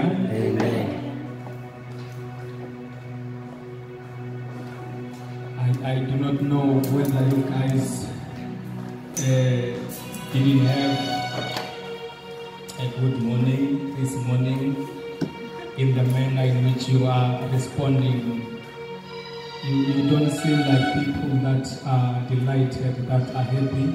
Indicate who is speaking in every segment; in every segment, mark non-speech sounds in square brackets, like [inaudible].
Speaker 1: Amen? Amen. I, I do not know whether you guys uh, didn't have a good morning this morning in the manner in which you are responding. You, you don't seem like people that are delighted, that are happy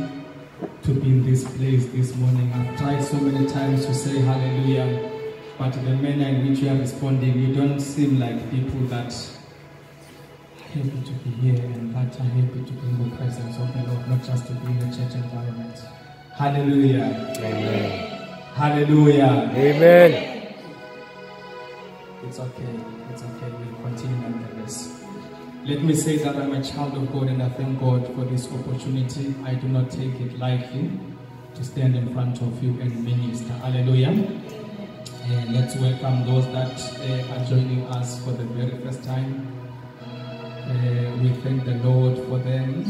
Speaker 1: to be in this place this morning. I've tried so many times to say hallelujah but the manner in which you are responding, you don't seem like people that are happy to be here and that are happy to be in the presence of the Lord, not just to be in the church environment. Hallelujah.
Speaker 2: Amen.
Speaker 1: Hallelujah.
Speaker 2: Amen.
Speaker 1: It's okay. It's okay. We'll continue this. Let me say that I'm a child of God and I thank God for this opportunity. I do not take it lightly to stand in front of you and minister. Hallelujah. And let's welcome those that uh, are joining us for the very first time. Uh, we thank the Lord for them.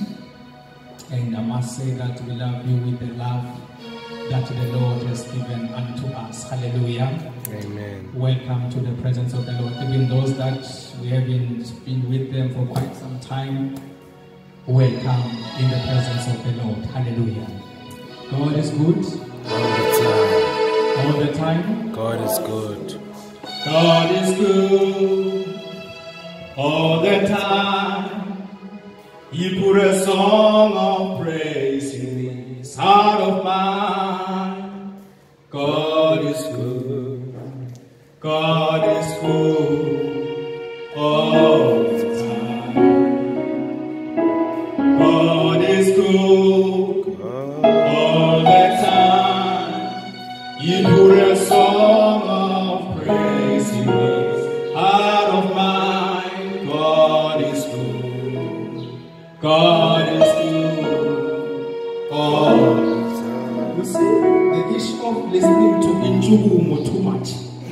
Speaker 1: And I must say that we love you with the love that the Lord has given unto us. Hallelujah.
Speaker 2: Amen.
Speaker 1: Welcome to the presence of the Lord. Even those that we haven't been with them for quite some time, welcome in the presence of the Lord. Hallelujah. God is good
Speaker 2: All the
Speaker 1: time.
Speaker 2: God is good.
Speaker 1: God is good all the time. He put a song of praise in his heart of mine. God is good. God is good all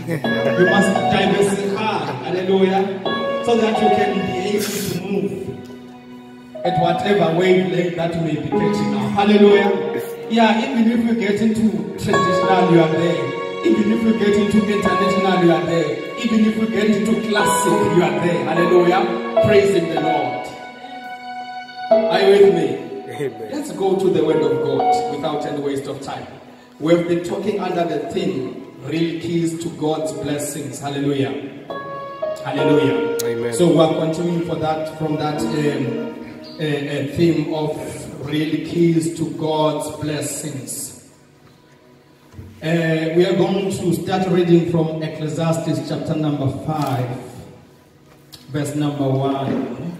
Speaker 1: [laughs] You must diversify, hallelujah, so that you can be able to move at whatever wavelength that you may be catching up. Hallelujah. Yeah, even if you get into traditional, you are there. Even if you get into international, you are there. Even if you get into classic, you are there. Hallelujah. Praising the Lord. Are you with me?
Speaker 2: Amen.
Speaker 1: Let's go to the Word of God without any waste of time. We've been talking under the theme Real Keys to God's Blessings. Hallelujah. Hallelujah.
Speaker 2: Amen.
Speaker 1: So we're continuing for that from that um, uh, uh, theme of real keys to God's blessings. Uh, we are going to start reading from Ecclesiastes chapter number 5, verse number 1.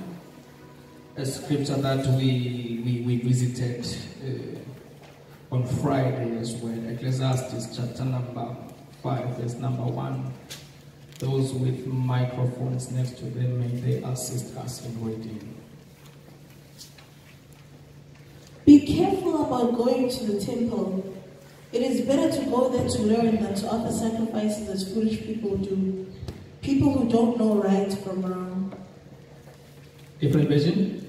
Speaker 1: A scripture that we, we, we visited uh, on Friday as well. Ecclesiastes chapter number 5, verse number 1. Those with microphones next to them, may they assist us in reading.
Speaker 3: Be careful about going to the temple. It is better to go there to learn than to offer sacrifices as foolish people do. People who don't know right from wrong.
Speaker 1: Different version?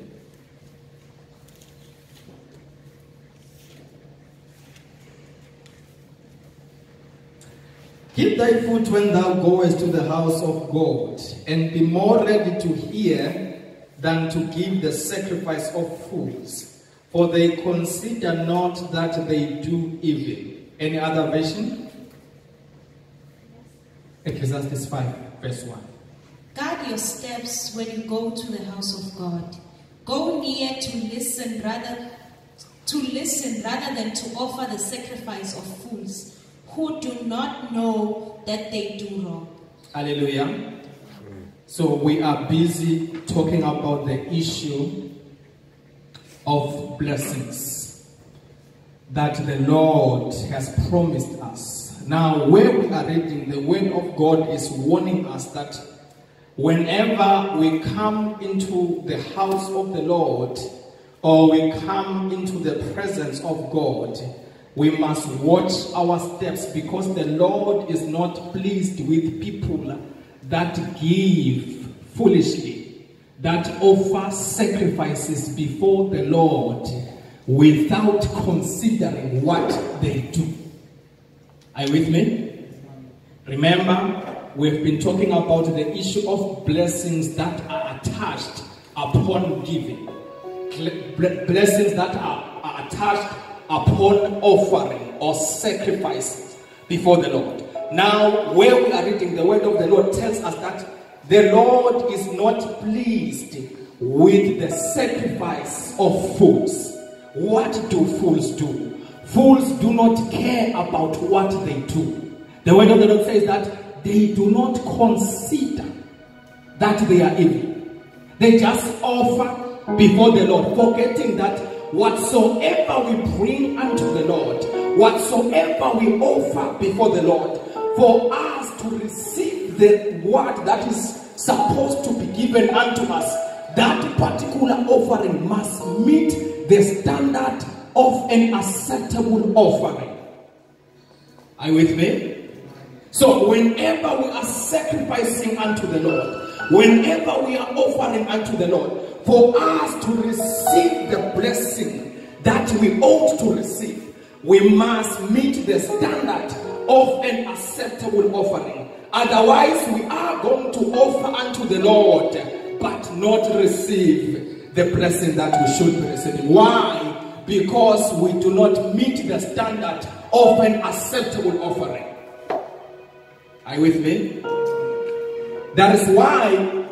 Speaker 1: Keep thy foot when thou goest to the house of God, and be more ready to hear than to give the sacrifice of fools, for they consider not that they do evil. Any other version? Ecclesiastes 5, verse 1.
Speaker 4: Guard your steps when you go to the house of God. Go near to listen rather to listen rather than to offer the sacrifice of fools who do not know that they do wrong.
Speaker 1: Hallelujah. So we are busy talking about the issue of blessings that the Lord has promised us. Now, where we are reading, the word of God is warning us that whenever we come into the house of the Lord or we come into the presence of God, we must watch our steps because the Lord is not pleased with people that give foolishly, that offer sacrifices before the Lord without considering what they do. Are you with me? Remember, we've been talking about the issue of blessings that are attached upon giving, blessings that are, attached upon offering or sacrifices before the Lord. Now, where we are reading, the word of the Lord tells us that the Lord is not pleased with the sacrifice of fools. What do fools do? Fools do not care about what they do. The word of the Lord says that they do not consider that they are evil. They just offer before the Lord, forgetting that whatsoever we bring unto the Lord, whatsoever we offer before the Lord, for us to receive the word that is supposed to be given unto us, that particular offering must meet the standard of an acceptable offering. Are you with me? So, whenever we are sacrificing unto the Lord, whenever we are offering unto the Lord, for us to receive the blessing that we ought to receive, we must meet the standard of an acceptable offering. Otherwise, we are going to offer unto the Lord, but not receive the blessing that we should be receiving. Why? Because we do not meet the standard of an acceptable offering. Are you with me? That is why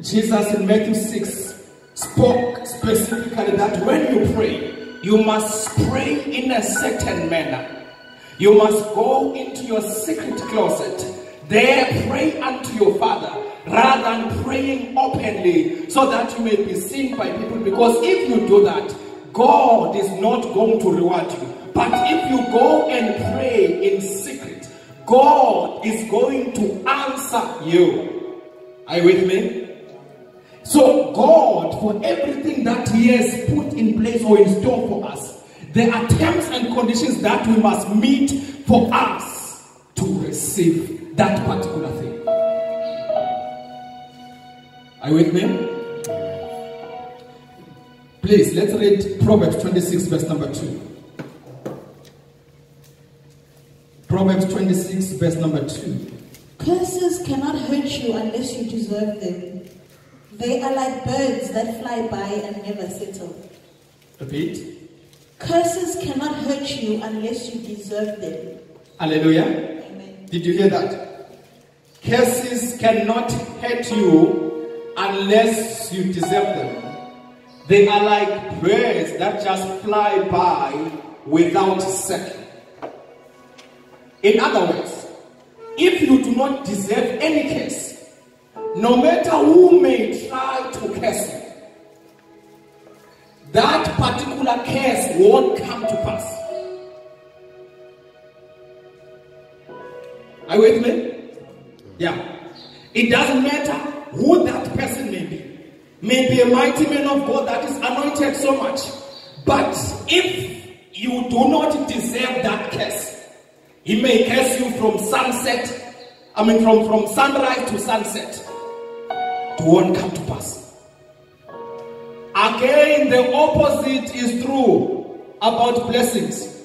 Speaker 1: Jesus in Matthew 6 spoke specifically that when you pray, you must pray in a certain manner. You must go into your secret closet. There pray unto your Father rather than praying openly so that you may be seen by people. Because if you do that, God is not going to reward you. But if you go and pray in secret, God is going to answer you. Are you with me? So God, for everything that He has put in place or in store for us, there are terms and conditions that we must meet for us to receive that particular thing. Are you with me? Please, let's read Proverbs 26, verse number 2. Proverbs 26, verse number 2.
Speaker 4: Curses cannot hurt you unless you deserve them. They are like birds that fly by and never settle.
Speaker 1: Repeat.
Speaker 4: Curses cannot hurt you unless you deserve them.
Speaker 1: Hallelujah.
Speaker 4: Amen.
Speaker 1: Did you hear that? Curses cannot hurt you unless you deserve them. They are like birds that just fly by without settling. In other words, if you do not deserve any curse, no matter who may try to curse you, that particular curse won't come to pass. Are you with me? Yeah. It doesn't matter who that person may be. Maybe a mighty man of God that is anointed so much. But if you do not deserve that curse, he may curse you from sunset, I mean from, from sunrise to sunset. Won't come to pass. Again, the opposite is true about blessings.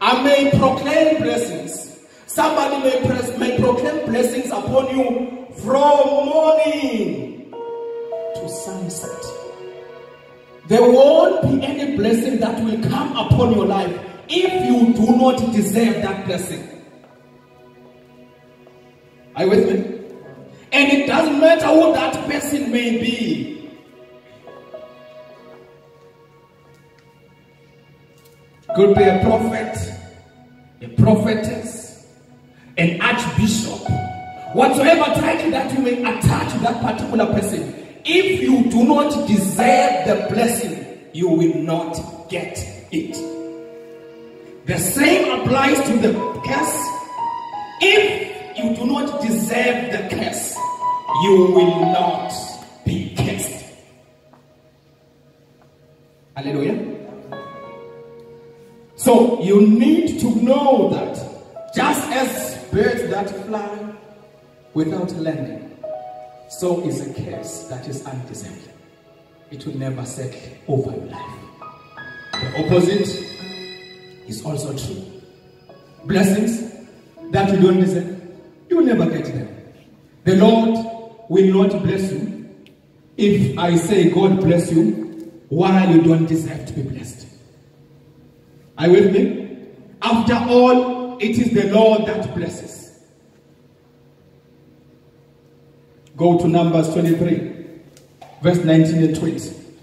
Speaker 1: I may proclaim blessings. Somebody may, pres- may proclaim blessings upon you from morning to sunset. There won't be any blessing that will come upon your life if you do not deserve that blessing. Are you with me? And it doesn't matter who that person may be. Could be a prophet, a prophetess, an archbishop, whatsoever title that you may attach to that particular person. If you do not deserve the blessing, you will not get it. The same applies to the curse. If you do not deserve the curse, you will not be cursed. Hallelujah. So you need to know that just as birds that fly without landing, so is a curse that is undeserved. It will never settle over your life. The opposite is also true. Blessings that you don't deserve, you will never get them. The Lord will not bless you if I say God bless you while you don't deserve to be blessed. Are you with me? After all, it is the Lord that blesses. Go to Numbers 23, verse 19 and 20,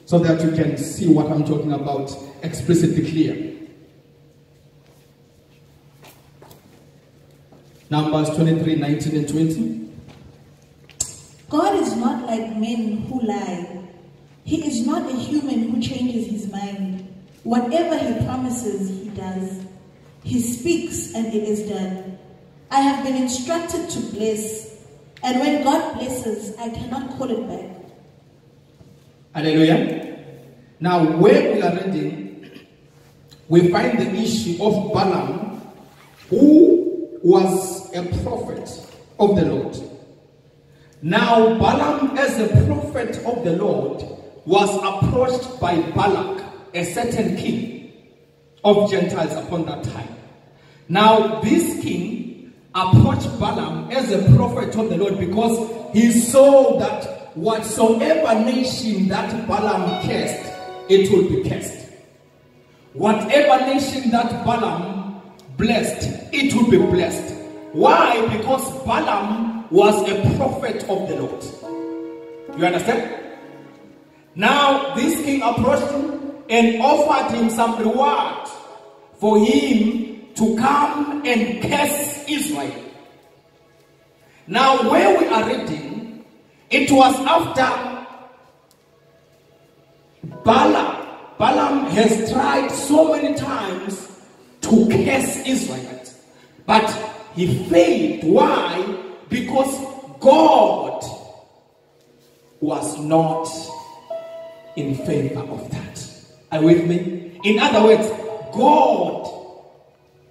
Speaker 1: so that you can see what I'm talking about explicitly clear. Numbers 23, 19 and 20.
Speaker 4: God is not like men who lie. He is not a human who changes his mind. Whatever he promises, he does. He speaks and it is done. I have been instructed to bless, and when God blesses, I cannot call it back.
Speaker 1: Hallelujah. Now, where we are reading, we find the issue of Balaam, who was a prophet of the Lord. Now, Balaam, as a prophet of the Lord, was approached by Balak, a certain king of Gentiles upon that time. Now, this king approached Balaam as a prophet of the Lord because he saw that whatsoever nation that Balaam cursed, it will be cursed. Whatever nation that Balaam blessed, it will be blessed. Why? Because Balaam was a prophet of the Lord. You understand? Now, this king approached him and offered him some reward for him to come and curse Israel. Now, where we are reading, it was after Balaam. Balaam has tried so many times to curse Israel, but he failed. Why? Because God was not in favor of that. Are you with me? In other words, God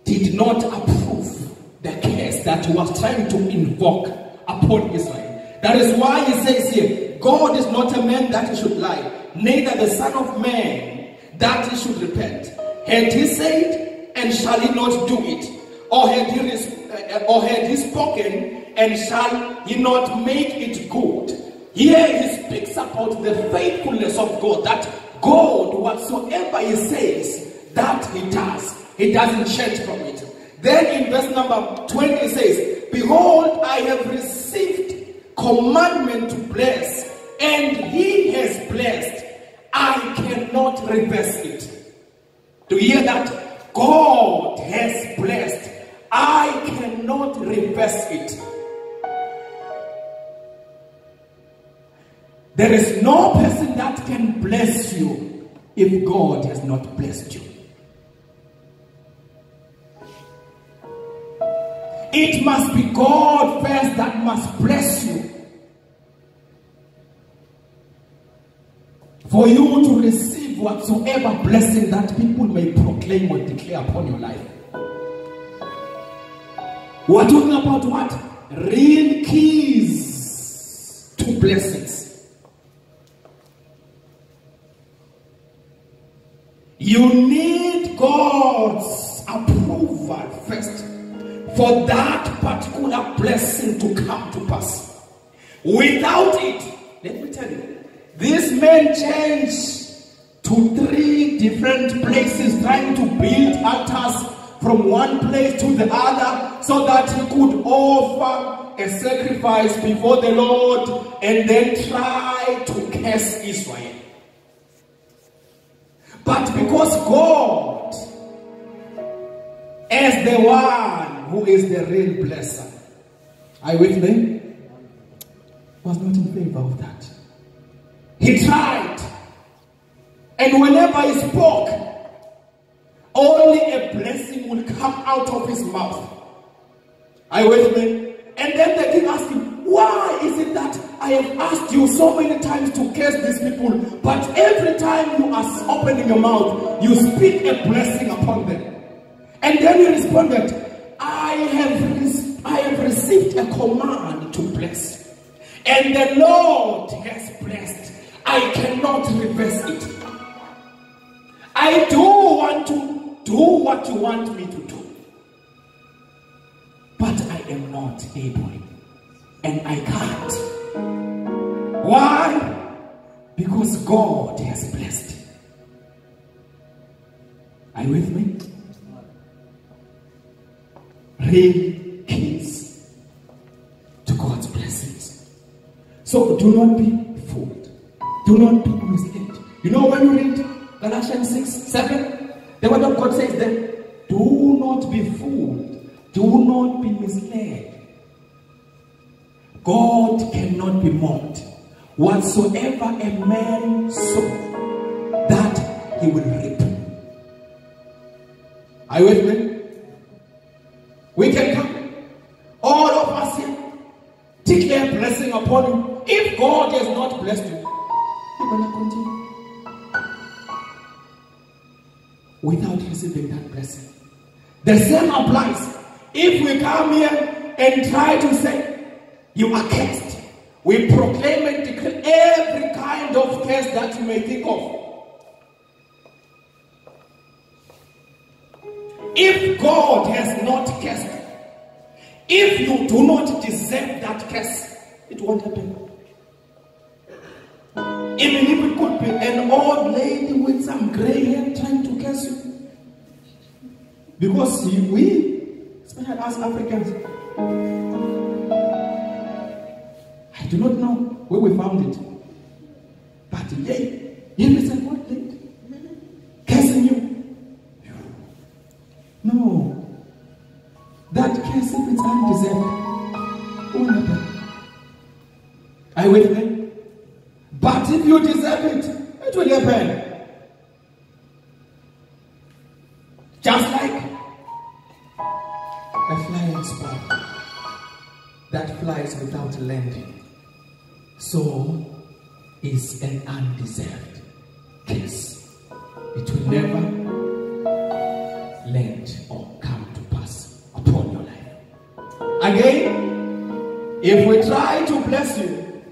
Speaker 1: did not approve the curse that he was trying to invoke upon Israel. That is why he says here, God is not a man that he should lie, neither the Son of Man that he should repent. Had he said, and shall he not do it? Or had he, uh, or had he spoken, and shall he not make it good? Here he speaks about the faithfulness of God, that God, whatsoever he says, that he does. He doesn't change from it. Then in verse number 20 it says, Behold, I have received commandment to bless, and he has blessed. I cannot reverse it. Do you hear that? God has blessed. I cannot reverse it. There is no person that can bless you if God has not blessed you. It must be God first that must bless you. For you to receive whatsoever blessing that people may proclaim or declare upon your life. We're talking about what? Real keys to blessings. You need God's approval first for that particular blessing to come to pass. Without it, let me tell you, this man changed to three different places trying to build altars from one place to the other so that he could offer a sacrifice before the Lord and then try to curse Israel. But because God, as the one who is the real blesser, are you with me? Was not in favor of that. He tried. And whenever he spoke, only a blessing would come out of his mouth. Are you with me? And then the king asked him, why is it that I have asked you so many times to curse these people, but every time you are opening your mouth, you speak a blessing upon them? And then he responded, I have, I have received a command to bless. And the Lord has blessed. I cannot reverse it. I do want to do what you want me to do. But I am not able and I can't. Why? Because God has blessed. Are you with me? Real keys to God's blessings. So do not be fooled. Do not be misled. You know when you read Galatians 6, 7, the word of God says that do not be fooled. Do not be misled. God cannot be mocked. Whatsoever a man sow, that he will reap. Are you with me? We can come. All of us here. Declare blessing upon you. If God has not blessed you, you're going to continue. Without receiving that blessing. The same applies. If we come here and try to say, you are cursed, we proclaim and declare every kind of curse that you may think of. If God has not cursed, if you do not deserve that curse, it won't happen. Even if it could be an old lady with some gray hair trying to curse you. Because we, especially us Africans, I do not know where we found it. But yay, is an old lady cursing you. No. That curse, if it's undeserved, won't happen. Are you with me? But if you deserve it, it will happen. Just like a flying sparrow that flies without landing, so is an undeserved kiss. It will never land or come to pass upon your life. Again, if we try to bless you,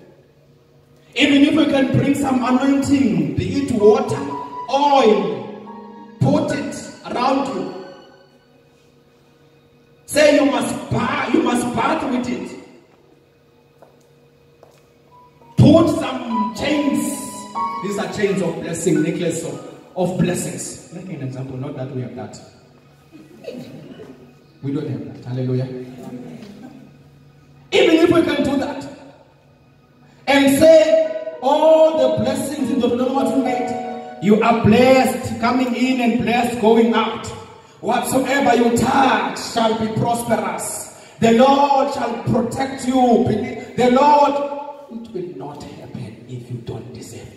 Speaker 1: even if we can bring some anointing, be it water, oil, blessing, necklace of, of blessings. Make an example, not that we have that. We don't have that. Hallelujah. Even if we can do that and say all the blessings in the made, you are blessed coming in and blessed going out. Whatsoever you touch shall be prosperous. The Lord shall protect you. The Lord, it will not happen if you don't deserve.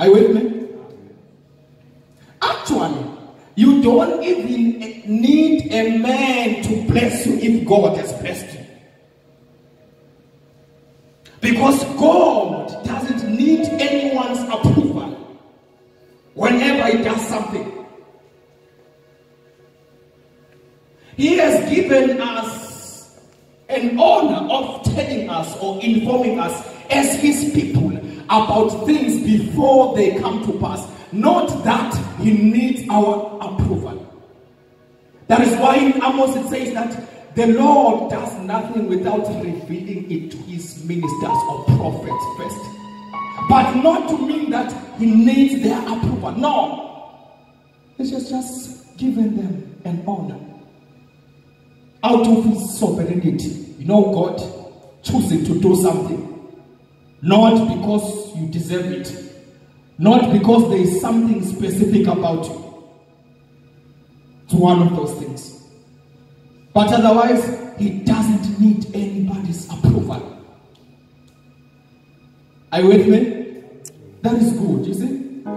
Speaker 1: Are you with me? Actually, you don't even need a man to bless you if God has blessed you. Because God doesn't need anyone's approval whenever He does something. He has given us an honor of telling us or informing us as His people about things before they come to pass. Not that He needs our approval. That is why in Amos it says that the Lord does nothing without revealing it to his ministers or prophets first. But not to mean that he needs their approval. No. He's just, just giving them an honor. Out of his sovereignty. You know, God choosing to do something. Not because you deserve it. Not because there is something specific about you. It's one of those things. But otherwise, he doesn't need anybody's approval. Are you with me? That is good, you see?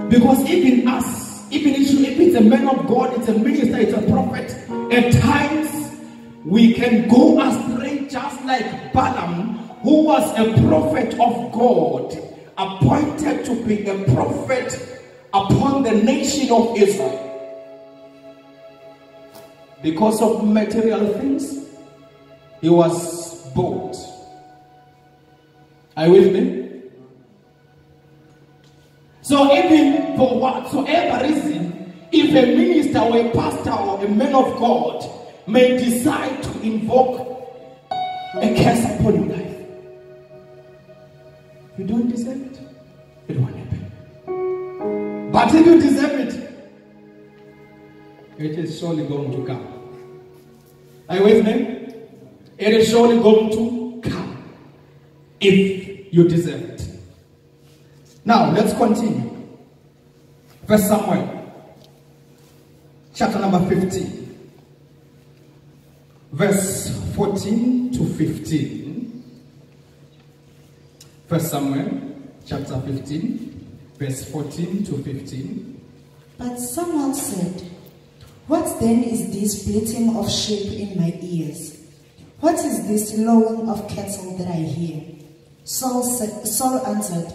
Speaker 1: Because even us, even if if it's a man of God, it's a minister, it's a prophet, at times we can go astray just like Balaam, who was a prophet of God, appointed to be a prophet upon the nation of Israel because of material things, he was bold. Are you with me? So even for whatsoever reason, if a minister or a pastor or a man of God may decide to invoke a curse upon your life, you don't deserve it, it won't happen. But if you deserve it, it is surely going to come. Are you with me? It is surely going to come if you deserve it. Now, let's continue. First Samuel, chapter number 15, verse 14 to 15.
Speaker 5: First Samuel chapter 15, verse 14 to 15.
Speaker 6: But Samuel said, What then is this bleating of sheep in my ears? What is this lowing of cattle that I hear? Saul, said, Saul answered,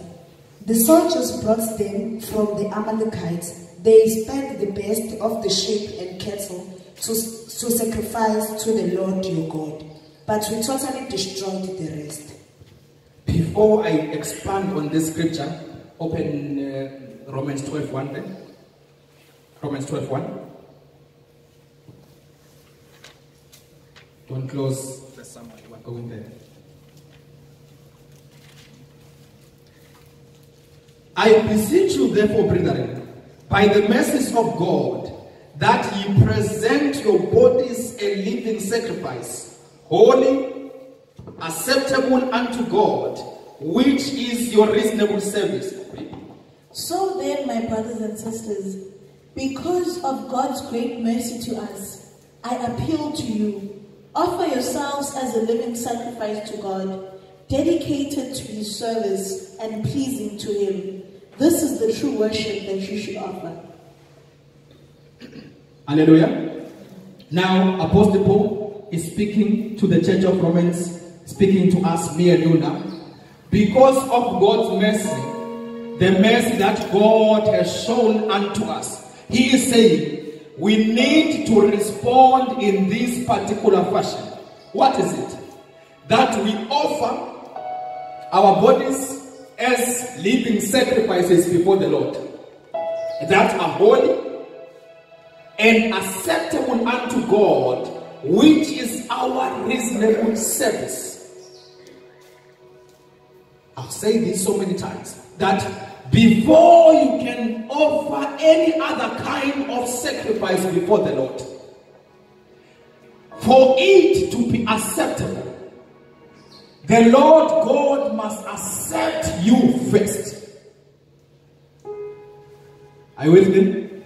Speaker 6: The soldiers brought them from the Amalekites. They spared the best of the sheep and cattle to, to sacrifice to the Lord your God. But we totally destroyed the rest.
Speaker 1: Before I expand on this scripture, open uh, Romans 12 1 then. Romans 12 1.
Speaker 5: Don't close the Samuel, we're going there.
Speaker 1: I beseech you, therefore, brethren, by the mercies of God, that ye present your bodies a living sacrifice, holy, acceptable unto God, which is your reasonable service.
Speaker 4: So then, my brothers and sisters, because of God's great mercy to us, I appeal to you Offer yourselves as a living sacrifice to God, dedicated to His service and pleasing to Him. This is the true worship that you should offer.
Speaker 1: Hallelujah. Now, Apostle Paul is speaking to the church of Romans, speaking to us, me and you now. Because of God's mercy, the mercy that God has shown unto us, He is saying, we need to respond in this particular fashion. What is it? That we offer our bodies as living sacrifices before the Lord that are holy and acceptable unto God, which is our reasonable service. I'll say this so many times that before you can offer any other kind of sacrifice before the Lord. For it to be acceptable, the Lord God must accept you first. Are you with me?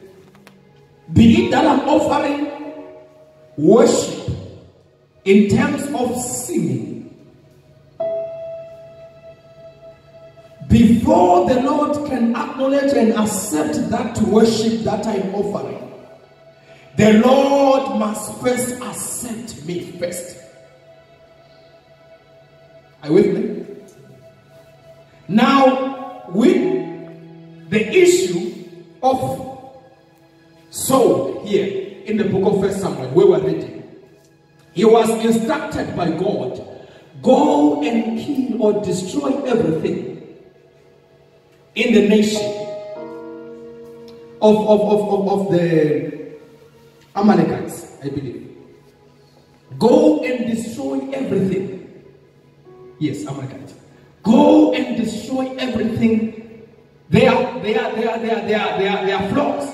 Speaker 1: Be it that I'm offering worship in terms of singing Before the Lord can acknowledge and accept that worship that I'm offering, the Lord must first accept me first. Are you with me? Now, with the issue of Saul here in the book of First Samuel, where we're reading, he was instructed by God go and kill or destroy everything in the nation of, of, of, of, of the Amalekites, I believe. Go and destroy everything. Yes, Amalekites. Go and destroy everything. They are, they are, they are, they are, they are, they are, they are flocks.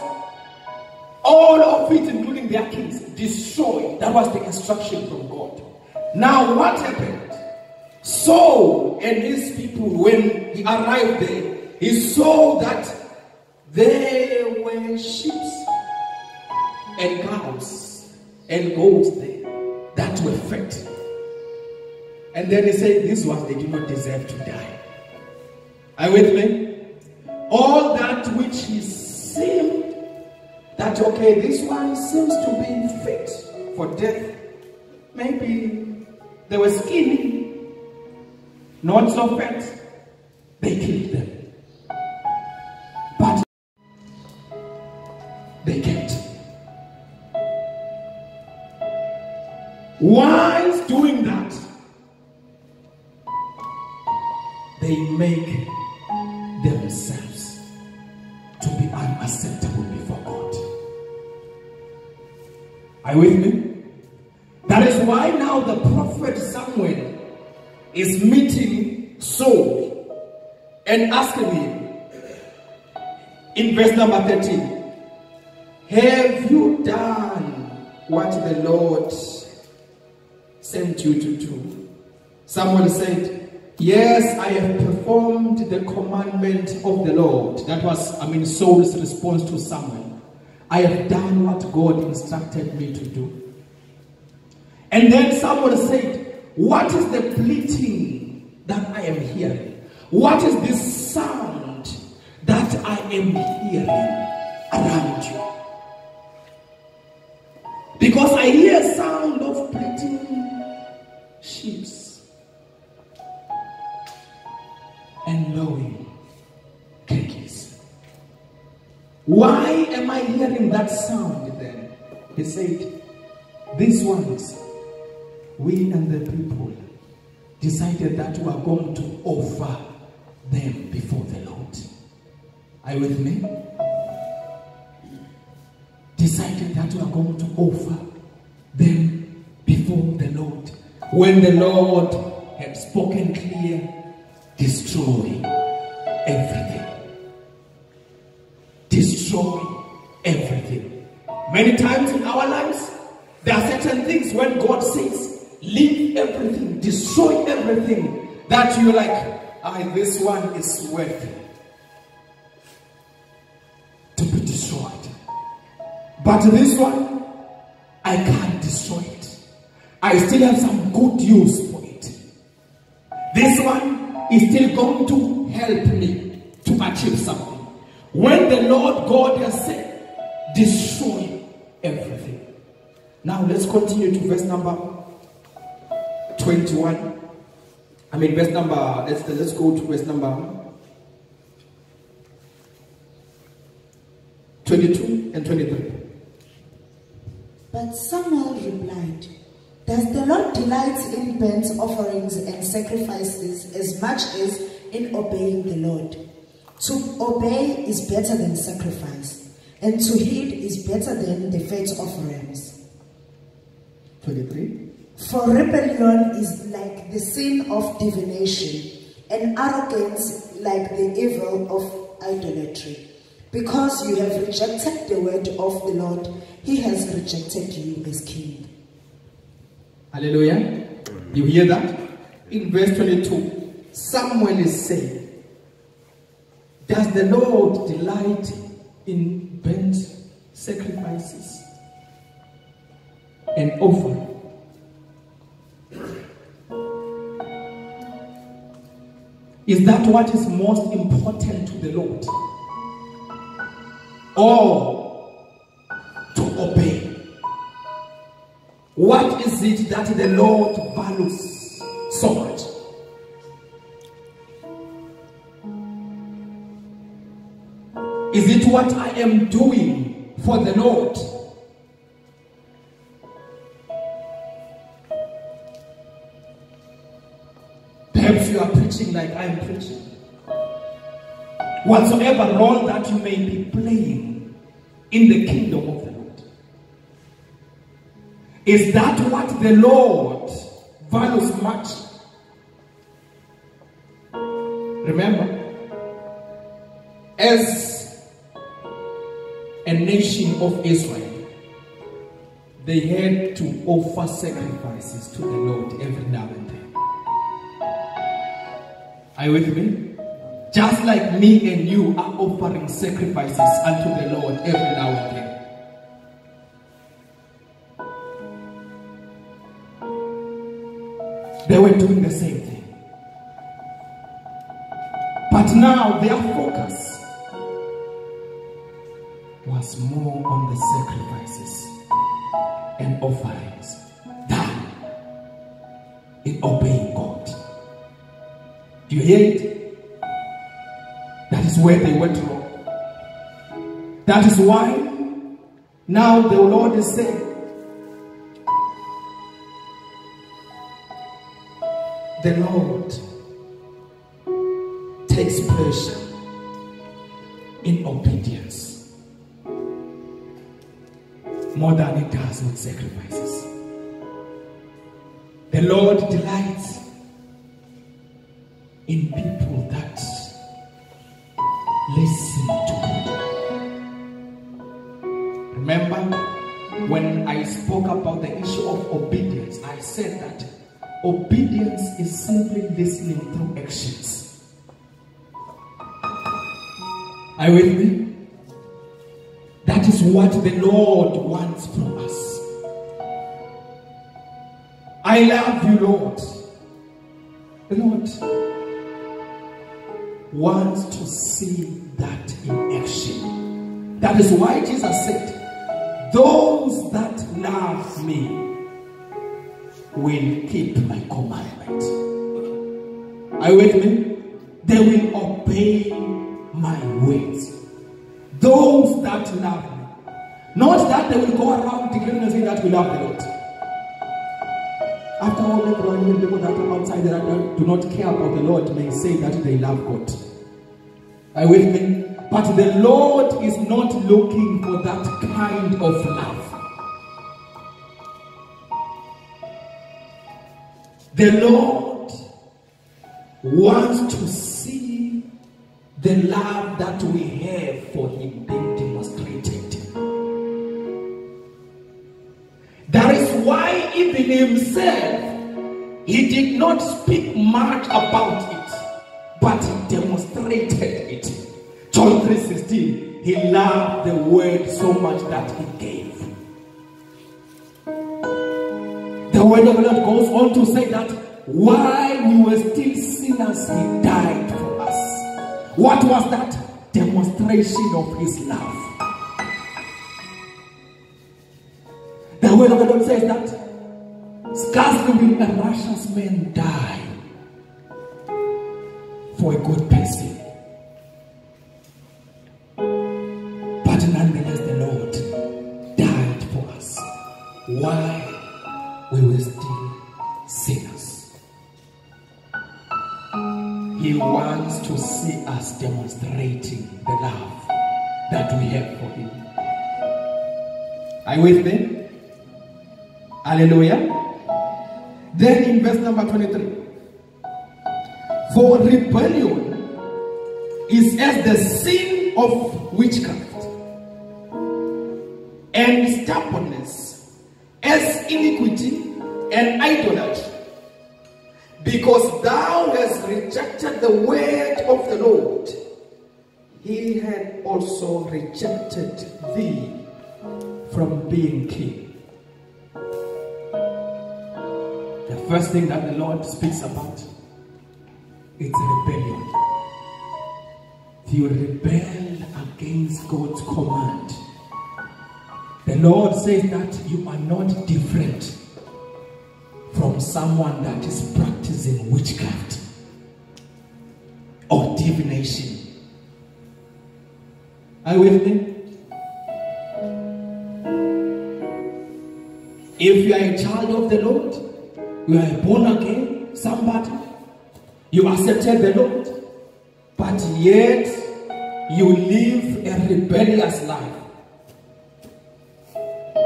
Speaker 1: All of it, including their kings, destroy. That was the instruction from God. Now, what happened? Saul and his people, when he arrived there, he saw that there were sheep and cows and goats there that were fed. And then he said, These ones, they do not deserve to die. Are you with me? All that which he seemed that, okay, this one seems to be fit for death. Maybe they were skinny, not so fat. They killed them. While doing that, they make themselves to be unacceptable before God. Are you with me? That is why now the prophet Samuel is meeting Saul and asking him in verse number 13 have you done what the Lord sent you to do? Someone said, Yes, I have performed the commandment of the Lord. That was, I mean, Saul's response to Samuel. I have done what God instructed me to do. And then someone said, What is the bleating that I am hearing? What is this sound that I am hearing around you? Because I hear sound of bleating lowing cattle. Why am I hearing that sound then? He said, These ones, we and the people decided that we are going to offer them before the Lord. Are you with me? Decided that we are going to offer them before the Lord. When the Lord had spoken clear, destroy everything. Destroy everything. Many times in our lives, there are certain things when God says, leave everything, destroy everything, that you're like, I, this one is worthy to be destroyed. But this one, I can't destroy it. I still have some good use for it. This one is still going to help me to achieve something. When the Lord God has said, destroy everything. Now let's continue to verse number 21. I mean, verse number, let's, let's go to verse number 22 and 23.
Speaker 6: But Samuel replied, Does the Lord delight in burnt offerings and sacrifices as much as in obeying the Lord? To obey is better than sacrifice, and to heed is better than the fat offerings.
Speaker 1: 23.
Speaker 6: For rebellion is like the sin of divination, and arrogance like the evil of idolatry. Because you have rejected the word of the Lord, he has rejected you as king.
Speaker 1: Hallelujah. You hear that? In verse 22, Samuel is saying, Does the Lord delight in burnt sacrifices and offering? Is that what is most important to the Lord? Or to obey? What is it that the Lord values so much? Is it what I am doing for the Lord? Perhaps you are preaching like I am preaching. Whatsoever role that you may be playing in the kingdom of. Is that what the Lord values much? Remember, as a nation of Israel, they had to offer sacrifices to the Lord every now and then. Are you with me? Just like me and you are offering sacrifices unto the Lord every now and then. They were doing the same thing. But now their focus was more on the sacrifices and offerings than in obeying God. Do you hear it? That is where they went wrong. That is why now the Lord is saying, the Lord takes pleasure in obedience more than it does with sacrifices. The Lord delights in people that obedience is simply listening through actions. Are you with me? That is what the Lord wants from us. I love you, Lord. The Lord, wants to see that in action. That is why Jesus said, Those that love me will keep my commandment. Are you with me? They will obey my words. Those that love me. Not that they will go around declaring and saying that we love the Lord. After all, everyone, people that are outside that do not care about the Lord may say that they love God. Are you with me? But the Lord is not looking for that kind of love. The Lord wants to see the love that we have for Him being demonstrated. That is why, even Himself, He did not speak much about it, but He demonstrated it. John 3:16, He loved the word so much that He gave. Of the Lord goes on to say that while we were still sinners, He died for us. What was that? Demonstration of His love. The word of the Lord says that scarcely will a righteous man die for a good person. But nonetheless, the Lord died for us. Why? Demonstrating the love that we have for Him. Are you with me? Hallelujah. Then in verse number 23 For rebellion is as the sin of witchcraft, and stubbornness as iniquity and idolatry. Because thou hast rejected the word of the Lord, he had also rejected thee from being king. The first thing that the Lord speaks about is rebellion. You rebel against God's command, the Lord says that you are not different from someone that is practicing witchcraft or divination. Are you with me? If you are a child of the Lord, you are born again, somebody, you accepted the Lord, but yet you live a rebellious life.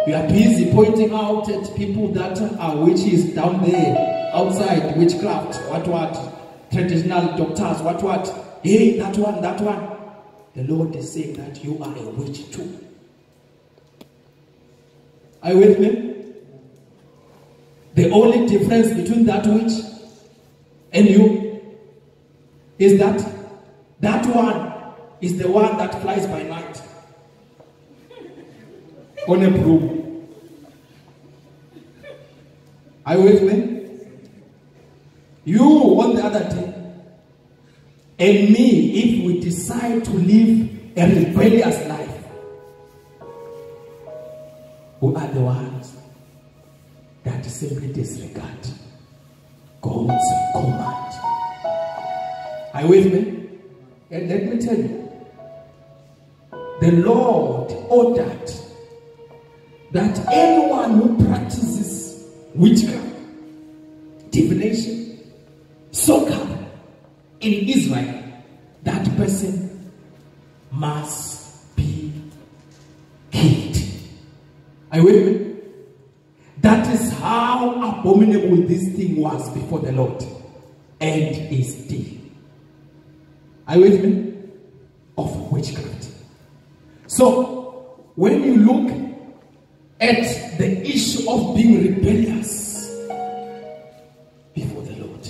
Speaker 1: You are busy pointing out at people that are witches down there, outside, witchcraft, what, what, traditional doctors, what, what. Hey, that one, that one. The Lord is saying that you are a witch too. Are you with me? The only difference between that witch and you is that that one is the one that flies by night on a broom. Are you with me? You on the other day, and me, if we decide to live a rebellious life, who are the ones that simply disregard God's command. Are you with me? And let me tell you, the Lord ordered that anyone who practices witchcraft, divination, sorcery in Israel, that person must be killed. Are you with me? That is how abominable this thing was before the Lord and is still. Are you with me? Of witchcraft. So, when you look at the issue of being rebellious before the Lord.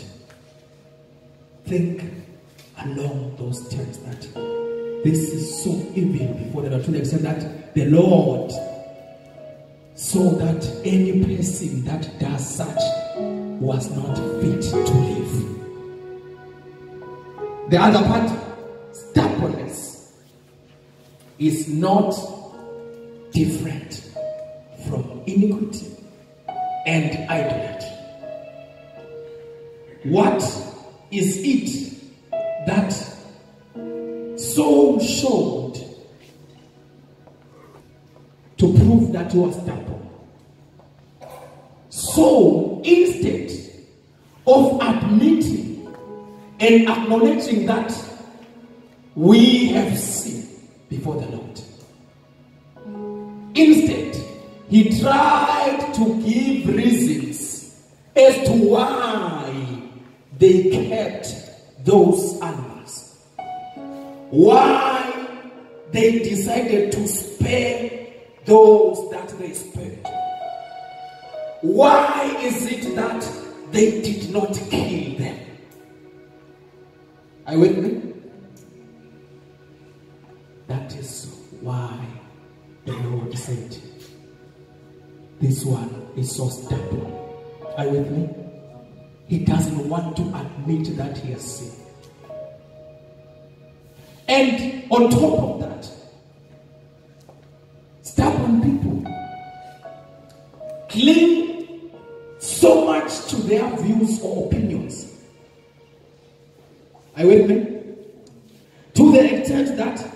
Speaker 1: Think along those terms that this is so evil before the Lord to the extent that the Lord saw that any person that does such was not fit to live. The other part stubbornness is not different iniquity and idolatry. What is it that Saul showed to prove that he was stubborn? So instead of admitting and acknowledging that we have sinned before the Lord, instead he tried to give reasons as to why they kept those animals, why they decided to spare those that they spared. Why is it that they did not kill them? Are you with me? That is why the Lord said, This one is so stubborn. Are you with me? He doesn't want to admit that he has sinned. And on top of that, stubborn people cling so much to their views or opinions. Are you with me? To the extent that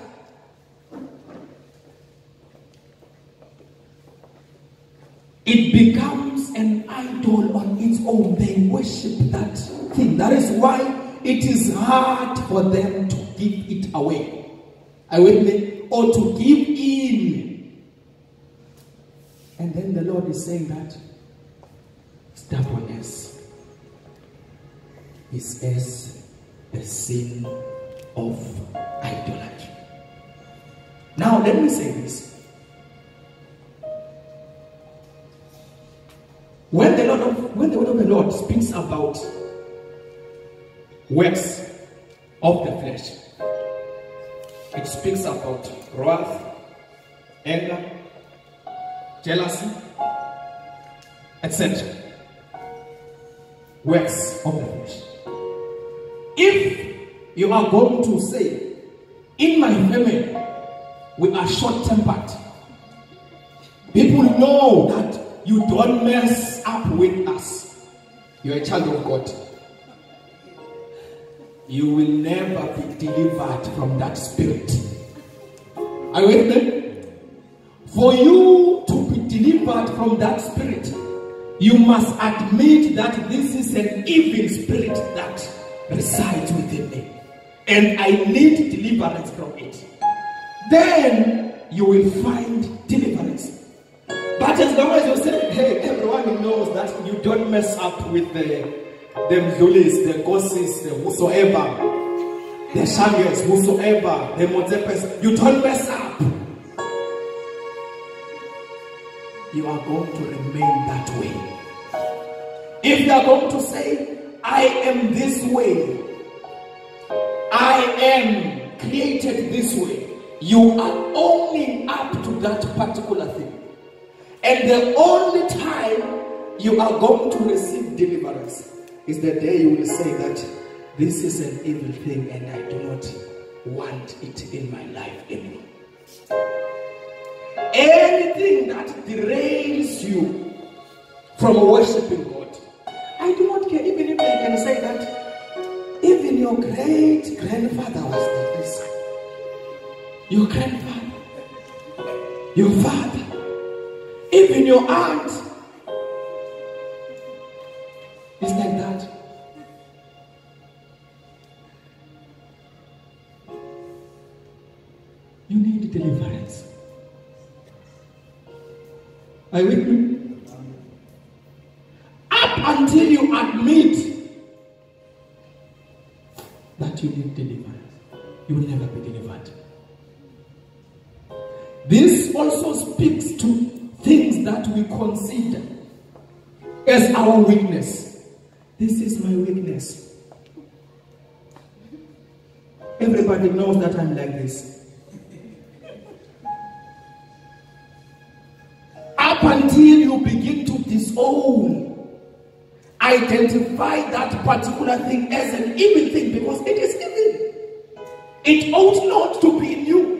Speaker 1: it becomes an idol on its own. They worship that thing. That is why it is hard for them to give it away. You with me? Or to give in. And then the Lord is saying that stubbornness is as a sin of idolatry. Now, let me say this. When the Lord of, when the word of the Lord speaks about works of the flesh, it speaks about wrath, anger, jealousy, etc. Works of the flesh. If you are going to say, in my family, we are short tempered, people know that you don't mess up with us. You're a child of God. You will never be delivered from that spirit. Are you with me? For you to be delivered from that spirit, you must admit that this is an evil spirit that resides within me. And I need deliverance from it. Then you will find deliverance. But as long as you say, hey, everyone knows that you don't mess up with the the the Gosis, the whosoever, the Shagas, whosoever, the Mozepes, you don't mess up. You are going to remain that way. If you are going to say, I am this way, I am created this way, you are owning up to that particular thing. And the only time you are going to receive deliverance is the day you will say that this is an evil thing and I do not want it in my life anymore. Anything that derails you from worshiping God, I do not care. Even if they can say that, even your great grandfather was like this. Your grandfather, your father, even your aunt is like that. You need deliverance. Are you with me? Up until you admit that you need deliverance, you will never be delivered. This also speaks to things that we consider as our weakness. This is my weakness. Everybody knows that I'm like this. Up until you begin to disown, identify that particular thing as an evil thing because it is evil. It ought not to be in you.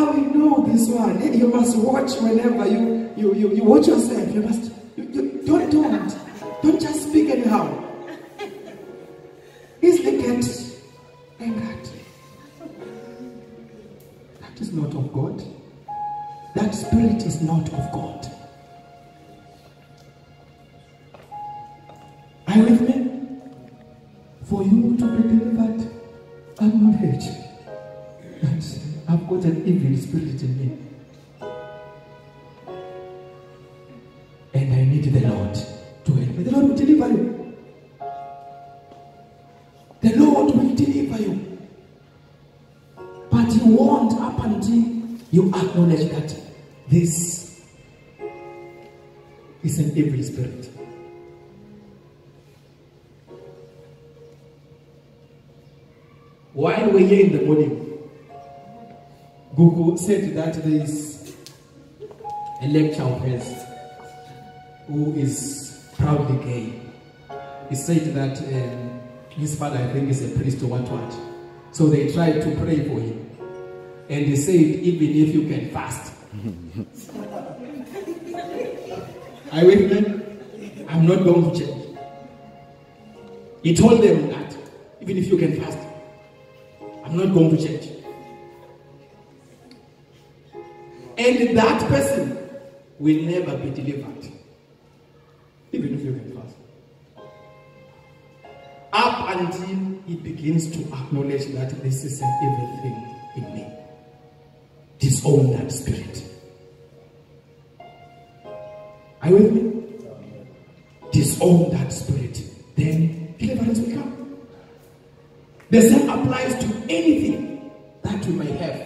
Speaker 1: Ah, we know this one. You must watch whenever you you, you, you watch yourself. You must you, you, don't don't don't just speak anyhow. Easily get angered. That is not of God. That spirit is not of God. Are you with me? For you to be delivered, acknowledge that I've got an evil spirit in me. And I need the Lord to help me. The Lord will deliver you. The Lord will deliver you. But you won't up until you acknowledge that this is an evil spirit. While we're here in the morning, Google said that there is a lecture priest who is proudly gay. He said that um, his father, I think, is a priest or what what. So they tried to pray for him. And they said, even if you can fast. [laughs] You with me? I'm not going to change. He told them that, even if you can fast, I'm not going to change. And that person will never be delivered, even if you can fast. Up until he begins to acknowledge that this is an evil thing in me. Disown that spirit. Are you with me? Disown that spirit. Then deliverance will come. The same applies to anything that you may have.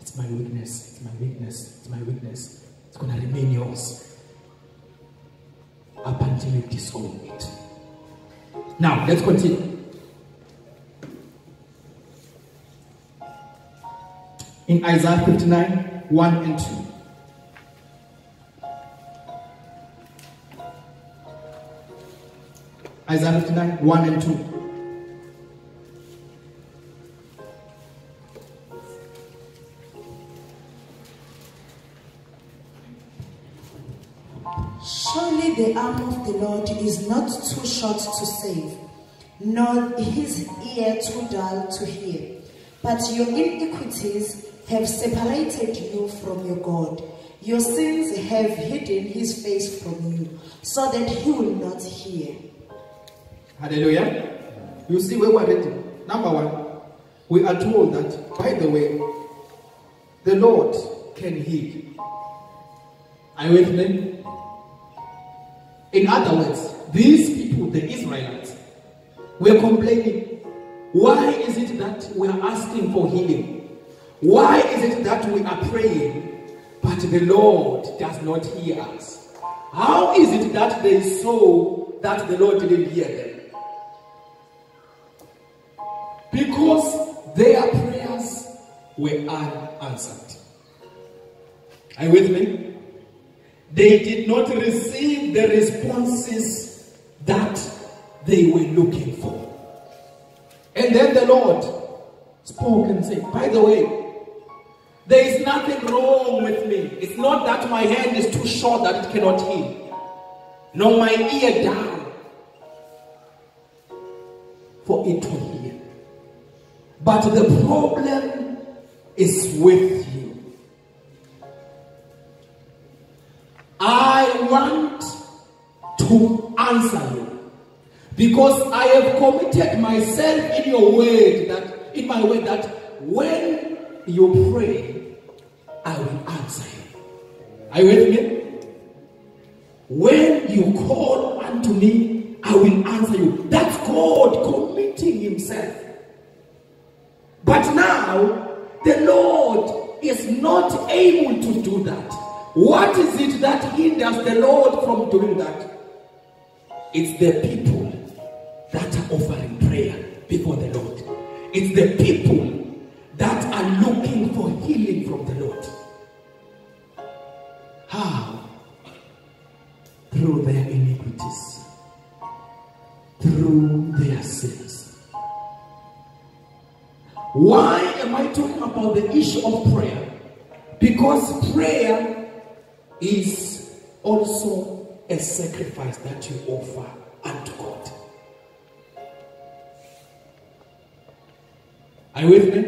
Speaker 1: It's my weakness, it's my weakness, it's my weakness. It's going to remain yours up until you disown it. Now, let's continue. In Isaiah 59 1 and 2. Isaiah 59 1 and 2.
Speaker 6: Not too short to save, nor his ear too dull to hear. But your iniquities have separated you from your God. Your sins have hidden his face from you, so that he will not hear.
Speaker 1: Hallelujah. You see where we're reading. Number one, we are told that, by the way, the Lord can heal. Are you with me? In other words, these people, the Israelites, were complaining. Why is it that we are asking for healing? Why is it that we are praying, but the Lord does not hear us? How is it that they saw that the Lord didn't hear them? Because their prayers were unanswered. Are you with me? They did not receive the responses that they were looking for. And then the Lord spoke and said, By the way, there is nothing wrong with me. It's not that my hand is too short that it cannot heal, nor my ear down for it to hear. But the problem is with you. I want to answer you because I have committed myself in your word that in my word that when you pray, I will answer you. Are you with me? When you call unto me, I will answer you. That's God committing himself. But now, the Lord is not able to do that. What is it that hinders the Lord from doing that? It's the people that are offering prayer before the Lord. It's the people that are looking for healing from the Lord. How? Through their iniquities, through their sins. Why am I talking about the issue of prayer? Because prayer is also a sacrifice that you offer unto God. Are you with me?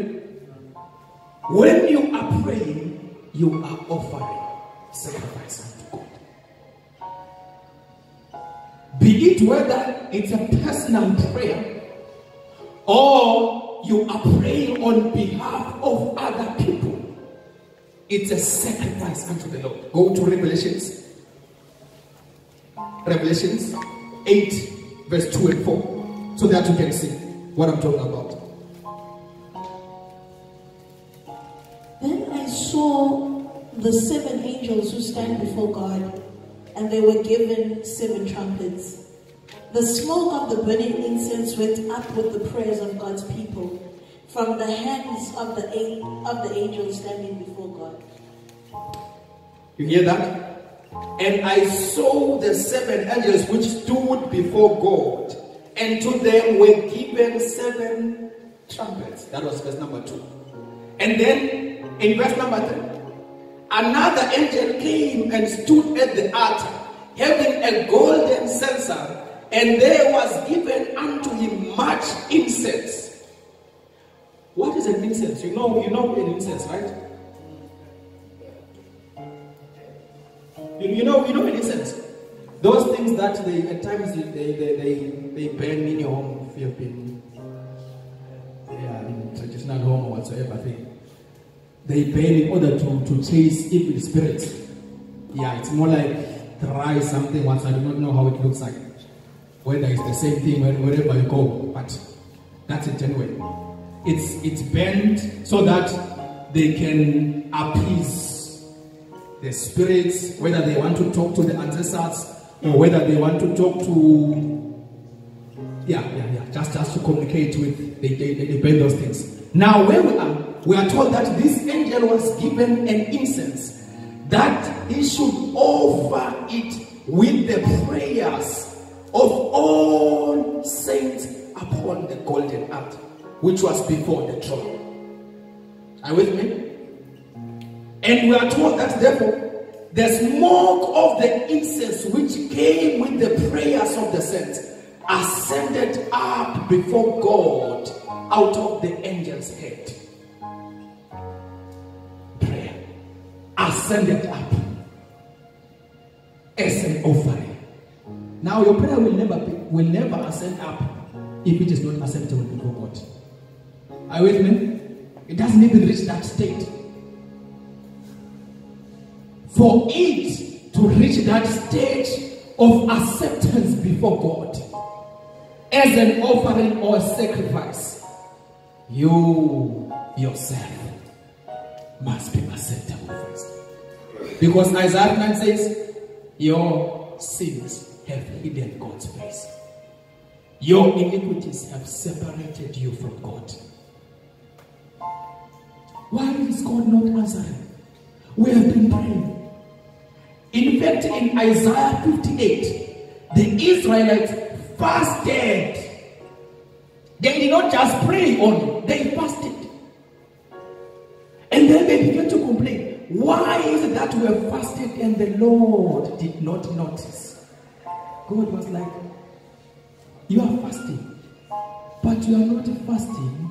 Speaker 1: When you are praying, you are offering sacrifice unto God. Be it whether it's a personal prayer or you are praying on behalf of other people, it's a sacrifice unto the Lord. Go to Revelations. Revelations 8, verse 2 and 4, so that you can see what I'm talking about.
Speaker 4: Then I saw the seven angels who stand before God, and they were given seven trumpets. The smoke of the burning incense went up with the prayers of God's people from the hands of the, of the angels standing before God.
Speaker 1: You hear that? And I saw the seven angels which stood before God, and to them were given seven trumpets. That was verse number two. And then in verse number 3, another angel came and stood at the altar, having a golden censer, and there was given unto him much incense. What is an incense? You know, you know an incense, right? You, you know, you know incense. Those things that they at times they they, they, they burn in your home if you've been yeah, in traditional home or whatsoever thing they burn in order to, to chase evil spirits. Yeah, it's more like dry something once. I do not know how it looks like. Whether it's the same thing wherever you go, but that's it anyway. It's it's bent so that they can appease the spirits, whether they want to talk to the ancestors or whether they want to talk to yeah, yeah, yeah, just just to communicate with they they, they burn those things. Now where we are we are told that this angel was given an incense that he should offer it with the prayers of all saints upon the golden altar, which was before the throne. Are you with me? And we are told that therefore the smoke of the incense which came with the prayers of the saints ascended up before God out of the angel's head. Prayer ascended up as an offering. Now your prayer will never be, will never ascend up if it is not acceptable before God. Are you with me? It doesn't even reach that state. For it to reach that stage of acceptance before God as an offering or sacrifice, you yourself must be acceptable first. Because Isaiah 9 says, Your sins have hidden God's face. Your iniquities have separated you from God. Why is God not answering? We have been praying. In fact, in Isaiah 58, the Israelites fasted. They did not just pray only, they fasted. And then they began to complain. Why is it that we have fasted and the Lord did not notice? God was like, You are fasting, but you are not fasting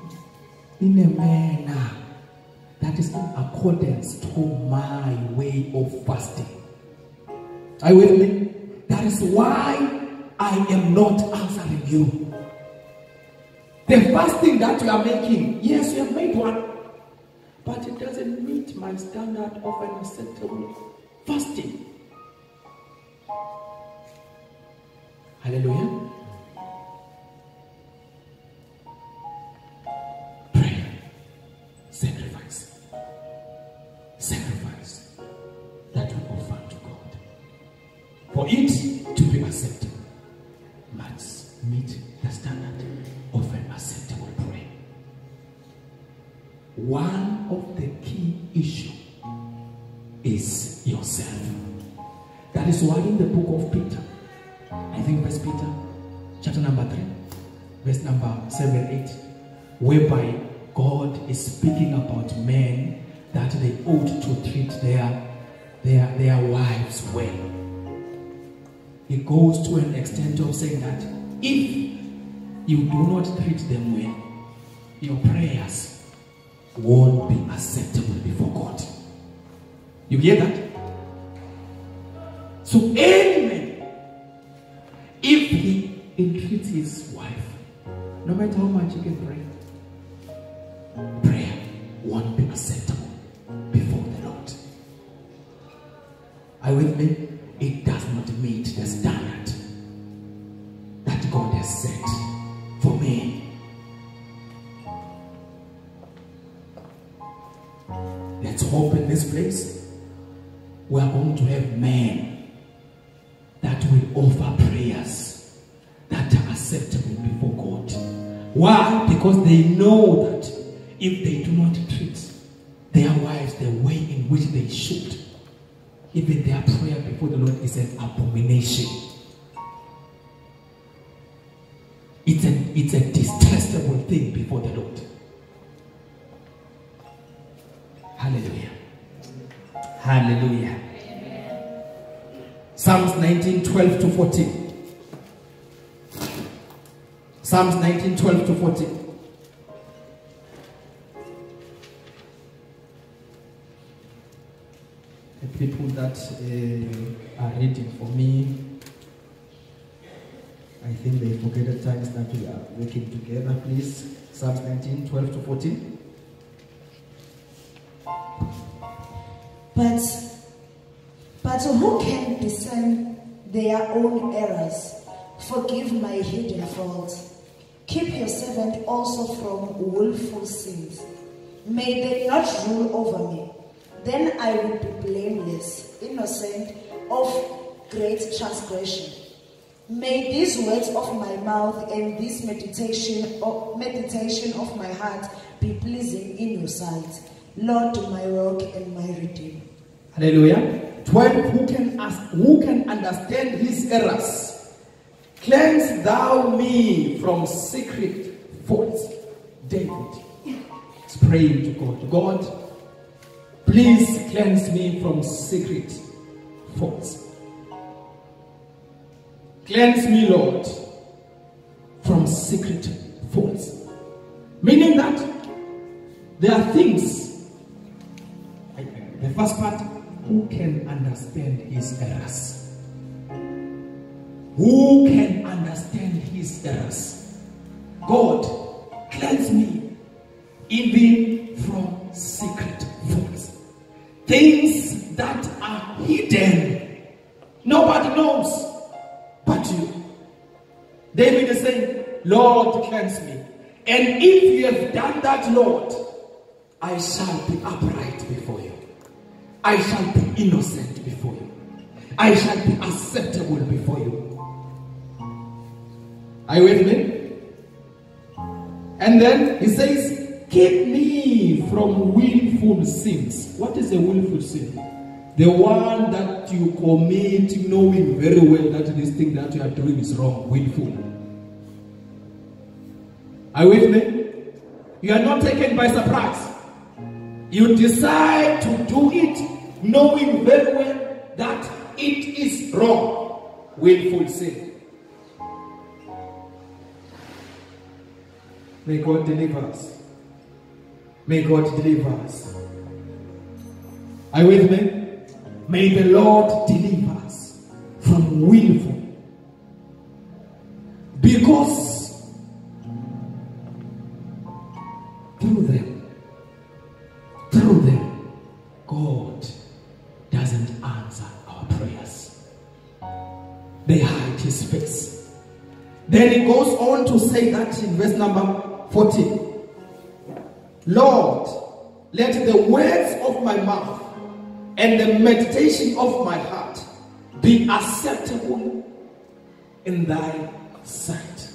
Speaker 1: in a manner that is in accordance to my way of fasting. Are you with me? That is why I am not answering you. The fasting that you are making, yes, you have made one but it doesn't meet my standard of an acceptable fasting. Hallelujah. It to be accepted must meet the standard of an acceptable prayer. One of the key issues is yourself. That is why in the book of Peter, I think First Peter, chapter number three, verse number seven, eight, whereby God is speaking about men that they ought to treat their, their, their wives well. He goes to an extent of saying that if you do not treat them well, your prayers won't be acceptable before God. You hear that? So any man, if he entreats his wife, no matter how much he can pray, prayer won't be acceptable before the Lord. Are you with me? We are going to have men that will offer prayers that are acceptable before God. Why? Because they know that if they do not treat their wives the way in which they should, even their prayer before the Lord is an abomination. It's a, it's a detestable thing before the Lord. Hallelujah. Hallelujah. Psalms 19 12 to 14. Psalms 19 12 to 14. The people that uh, are reading for me, I think they forget the times that we are working together, please. Psalms 19 12 to 14.
Speaker 6: But, but who can discern their own errors? Forgive my hidden faults. Keep your servant also from willful sins. May they not rule over me. Then I will be blameless, innocent of great transgression. May these words of my mouth and this meditation of, meditation of my heart be pleasing in your sight, Lord, my rock and my redeemer.
Speaker 1: Hallelujah. 12. Who can ask, who can understand his errors? Cleanse thou me from secret faults. David is praying to God. God, please cleanse me from secret faults. Cleanse me, Lord, from secret faults. Meaning that there are things. The first part, who can understand his errors? Who can understand his errors? God, cleanse me even from secret faults. Things that are hidden. Nobody knows but you. David is saying, Lord, cleanse me. And if you have done that, Lord, I shall be upright before you. I shall be innocent before you. I shall be acceptable before you. Are you with me? And then he says, Keep me from willful sins. What is a willful sin? The one that you commit knowing very well that this thing that you are doing is wrong, willful. Are you with me? You are not taken by surprise. You decide to do it knowing very well that it is wrong, willful sin. May God deliver us. May God deliver us. Are you with me? May the Lord deliver us from willful. Because Then he goes on to say that in verse number 14. Lord, let the words of my mouth and the meditation of my heart be acceptable in thy sight.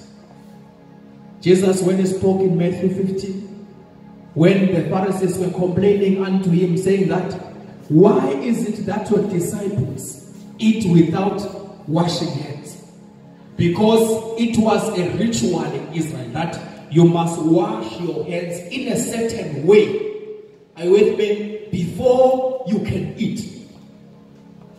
Speaker 1: Jesus, when he spoke in Matthew 15, when the Pharisees were complaining unto him, saying that, Why is it that your disciples eat without washing? Because it was a ritual in Israel that you must wash your hands in a certain way. You with me? Before you can eat.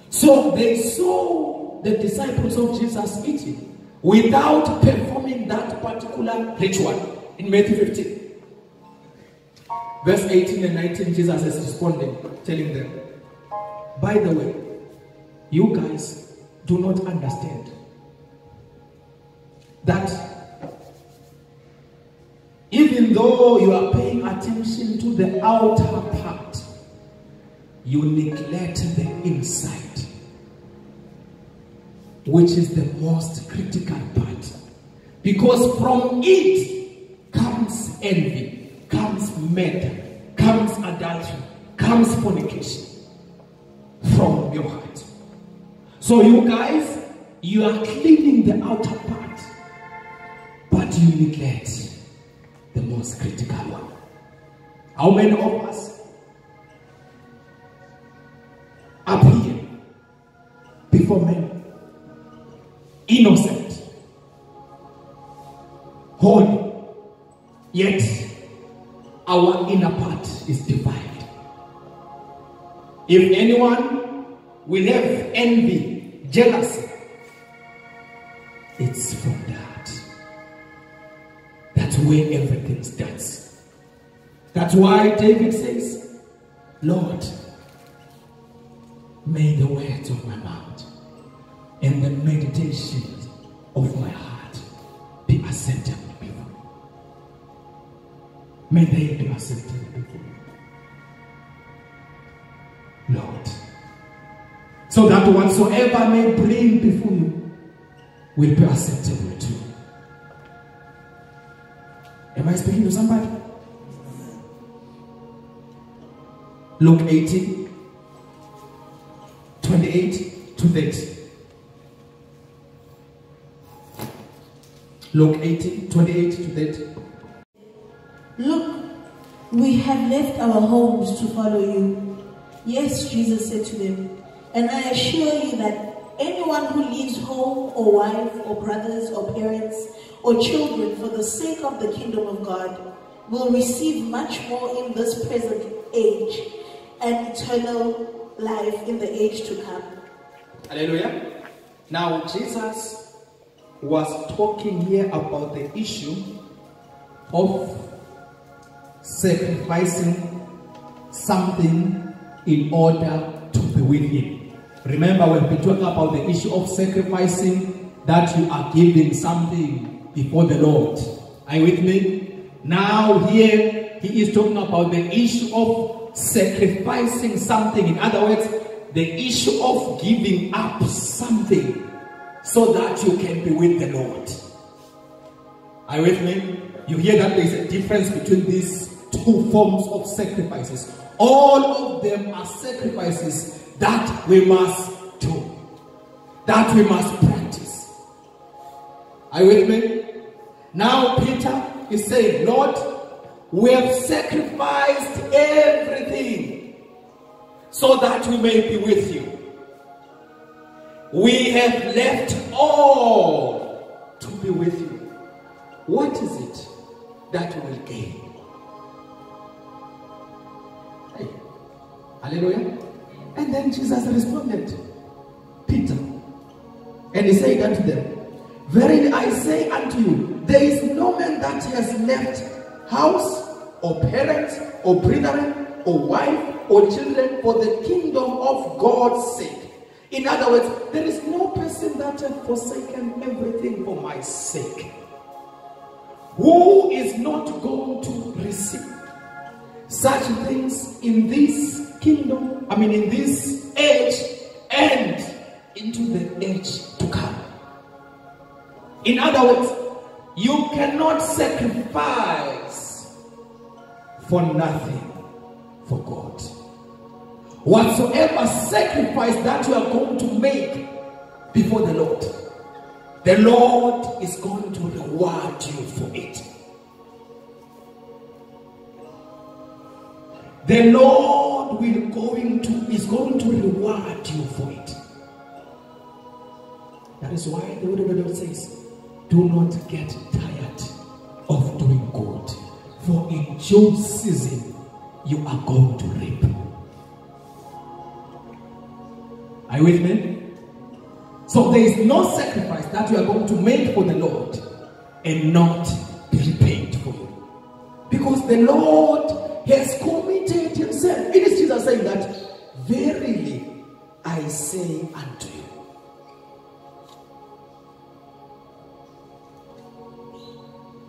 Speaker 1: So they saw the disciples of Jesus eating without performing that particular ritual in Matthew 15. Verse 18 and 19, Jesus is responding, telling them, By the way, you guys do not understand that even though you are paying attention to the outer part, you neglect the inside, which is the most critical part. Because from it comes envy, comes murder, comes adultery, comes fornication from your heart. So, you guys, you are cleaning the outer part, you neglect the most critical one. How many of us up here before men, innocent, holy, yet our inner part is divided. If anyone will have envy, jealousy, it's from that. Where everything starts. That's why David says, Lord, may the words of my mouth and the meditations of my heart be acceptable before you. May they be acceptable before you. Lord. So that whatsoever may bring before you will be acceptable Am I speaking to somebody? Luke 18, 28 to 30. Luke 18, 28 to 30.
Speaker 4: Look, we have left our homes to follow you. Yes, Jesus said to them, and I assure you that anyone who leaves home or wife or brothers or parents or children for the sake of the kingdom of God will receive much more in this present age and eternal life in the age to come.
Speaker 1: Hallelujah. Now, Jesus was talking here about the issue of sacrificing something in order to be with Him. Remember, when we talk about the issue of sacrificing, that you are giving something before the Lord. Are you with me? Now, here, He is talking about the issue of sacrificing something. In other words, the issue of giving up something so that you can be with the Lord. Are you with me? You hear that there is a difference between these two forms of sacrifices. All of them are sacrifices that we must do, that we must practice. Are you with me? Now, Peter is saying, Lord, we have sacrificed everything so that we may be with you. We have left all to be with you. What is it that we will gain? Hey, hallelujah. And then Jesus responded, Peter, and he said unto them, Verily I say unto you, there is no man that has left house or parents or brethren or wife or children for the kingdom of God's sake. In other words, there is no person that has forsaken everything for my sake. Who is not going to receive such things in this kingdom, I mean, in this age and into the age to come? In other words, you cannot sacrifice for nothing for God. Whatsoever sacrifice that you are going to make before the Lord, the Lord is going to reward you for it. The Lord will going to is going to reward you for it. That is why the word of the Lord says, do not get tired of doing good. For in due season, you are going to reap. Are you with me? So there is no sacrifice that you are going to make for the Lord and not be repaid for you. Because the Lord has committed himself. It is Jesus saying that, Verily I say unto you.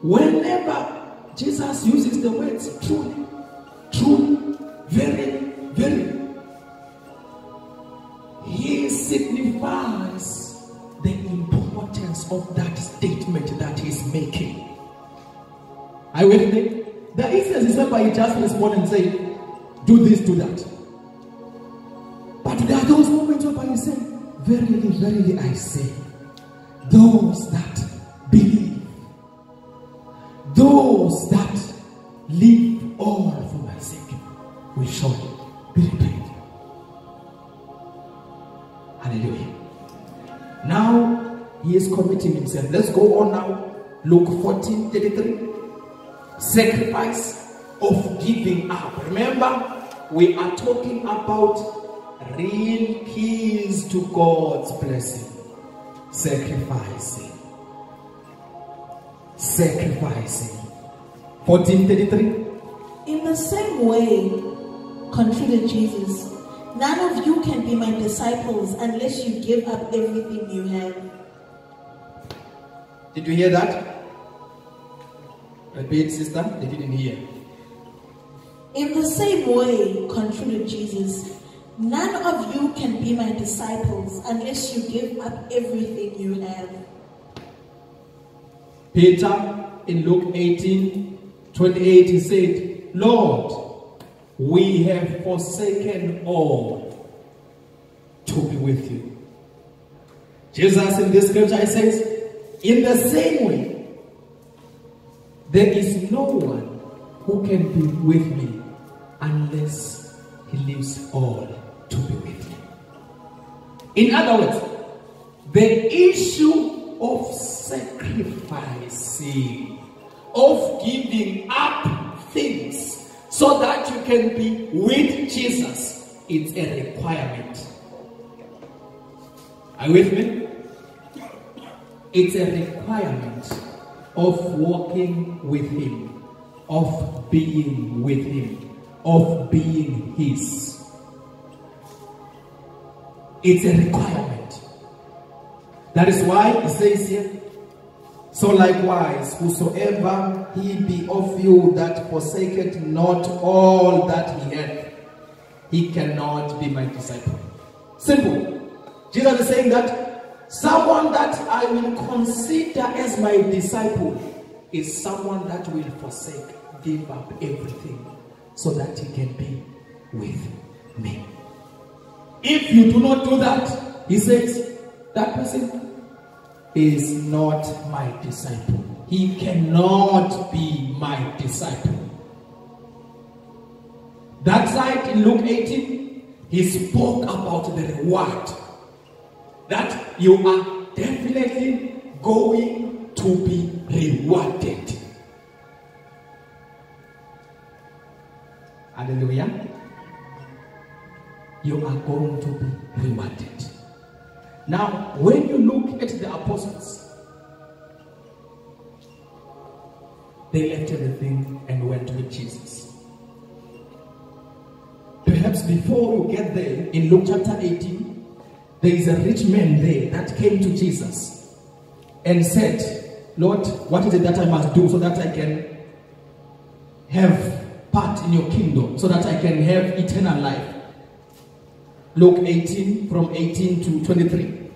Speaker 1: Whenever Jesus uses the words truly, truly, very, very, he signifies the importance of that statement that he's making. You with me? The instance is whereby he just respond and say, do this, do that. But there are those moments whereby he say, Verily, verily, I say, those that believe, those that leave all for my sake will surely be repaid. Hallelujah. Now he is committing himself. Let's go on now. Luke 14 33. Sacrifice of giving up. Remember, we are talking about real keys to God's blessing. Sacrificing. Sacrificing. 1433.
Speaker 4: In the same way, concluded Jesus, none of you can be my disciples unless you give up everything you have.
Speaker 1: Did you hear that? Repeat, sister. They didn't hear.
Speaker 4: In the same way, concluded Jesus, none of you can be my disciples unless you give up everything you have.
Speaker 1: Peter in Luke 18 28, he said, Lord, we have forsaken all to be with you. Jesus in this scripture he says, In the same way, there is no one who can be with me unless he leaves all to be with me. In other words, the issue of sacrificing, of giving up things so that you can be with Jesus, it's a requirement. Are you with me? It's a requirement of walking with Him, of being with Him, of being His. It's a requirement. That is why He says here, so likewise, whosoever he be of you that forsaketh not all that he hath, he cannot be my disciple. Simple. Jesus is saying that someone that I will consider as my disciple is someone that will forsake, give up everything so that he can be with me. If you do not do that, he says, that person is not my disciple. He cannot be my disciple. That side in Luke 18, he spoke about the reward. That you are definitely going to be rewarded. Hallelujah. You are going to be rewarded. Now, when you look at the apostles, they left everything and went with Jesus. Perhaps before you get there, in Luke chapter 18, there is a rich man there that came to Jesus and said, Lord, what is it that I must do so that I can have part in your kingdom, so that I can have eternal life? Luke 18, from 18 to 23.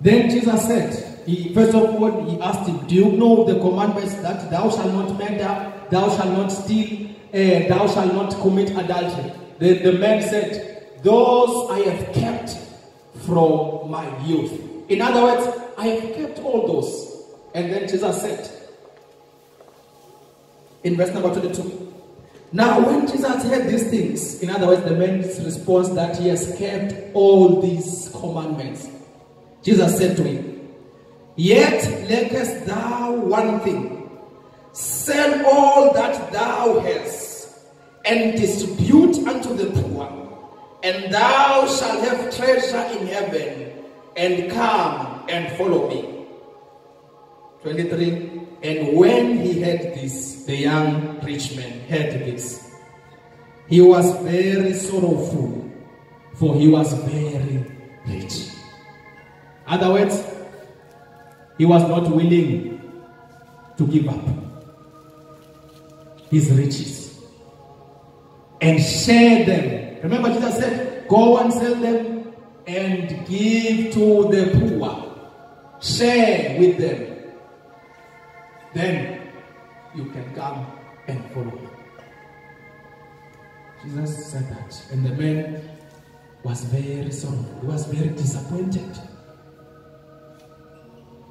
Speaker 1: Then Jesus said, he, first of all, he asked him, Do you know the commandments that thou shalt not murder, thou shalt not steal, uh, thou shalt not commit adultery? The, the man said, Those I have kept from my youth. In other words, I have kept all those. And then Jesus said, in verse number 22, now, when Jesus heard these things, in other words, the man's response that he has kept all these commandments, Jesus said to him, Yet lackest thou one thing. Sell all that thou hast and distribute unto the poor, and thou shalt have treasure in heaven, and come and follow me. 23. And when he heard this, the young rich man heard this. He was very sorrowful, for he was very rich. Other words, he was not willing to give up his riches and share them. Remember, Jesus said, Go and sell them and give to the poor. Share with them. Then you can come and follow me. Jesus said that. And the man was very sorrowful. He was very disappointed.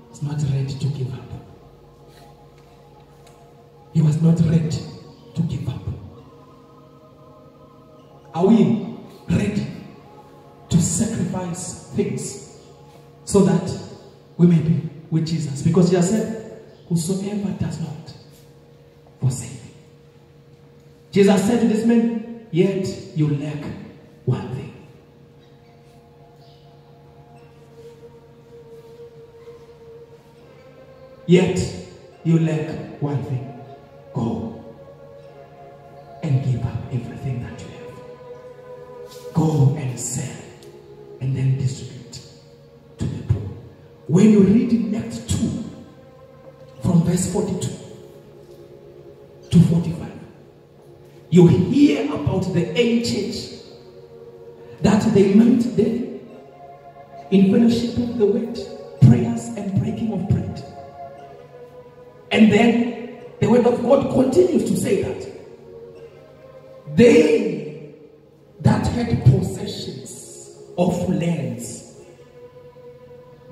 Speaker 1: He was not ready to give up. He was not ready to give up. Are we ready to sacrifice things so that we may be with Jesus? Because he has said, Whosoever does not forsake. me. Jesus said to this man, Yet you lack one thing. Yet you lack one thing. Go and give up everything that you have. Go and sell and then distribute to the poor. When you read in Acts 2, from verse 42 to 45, you hear about the ancient that they met there in fellowship of the word, prayers and breaking of bread. And then the word of God continues to say that they that had possessions of lands,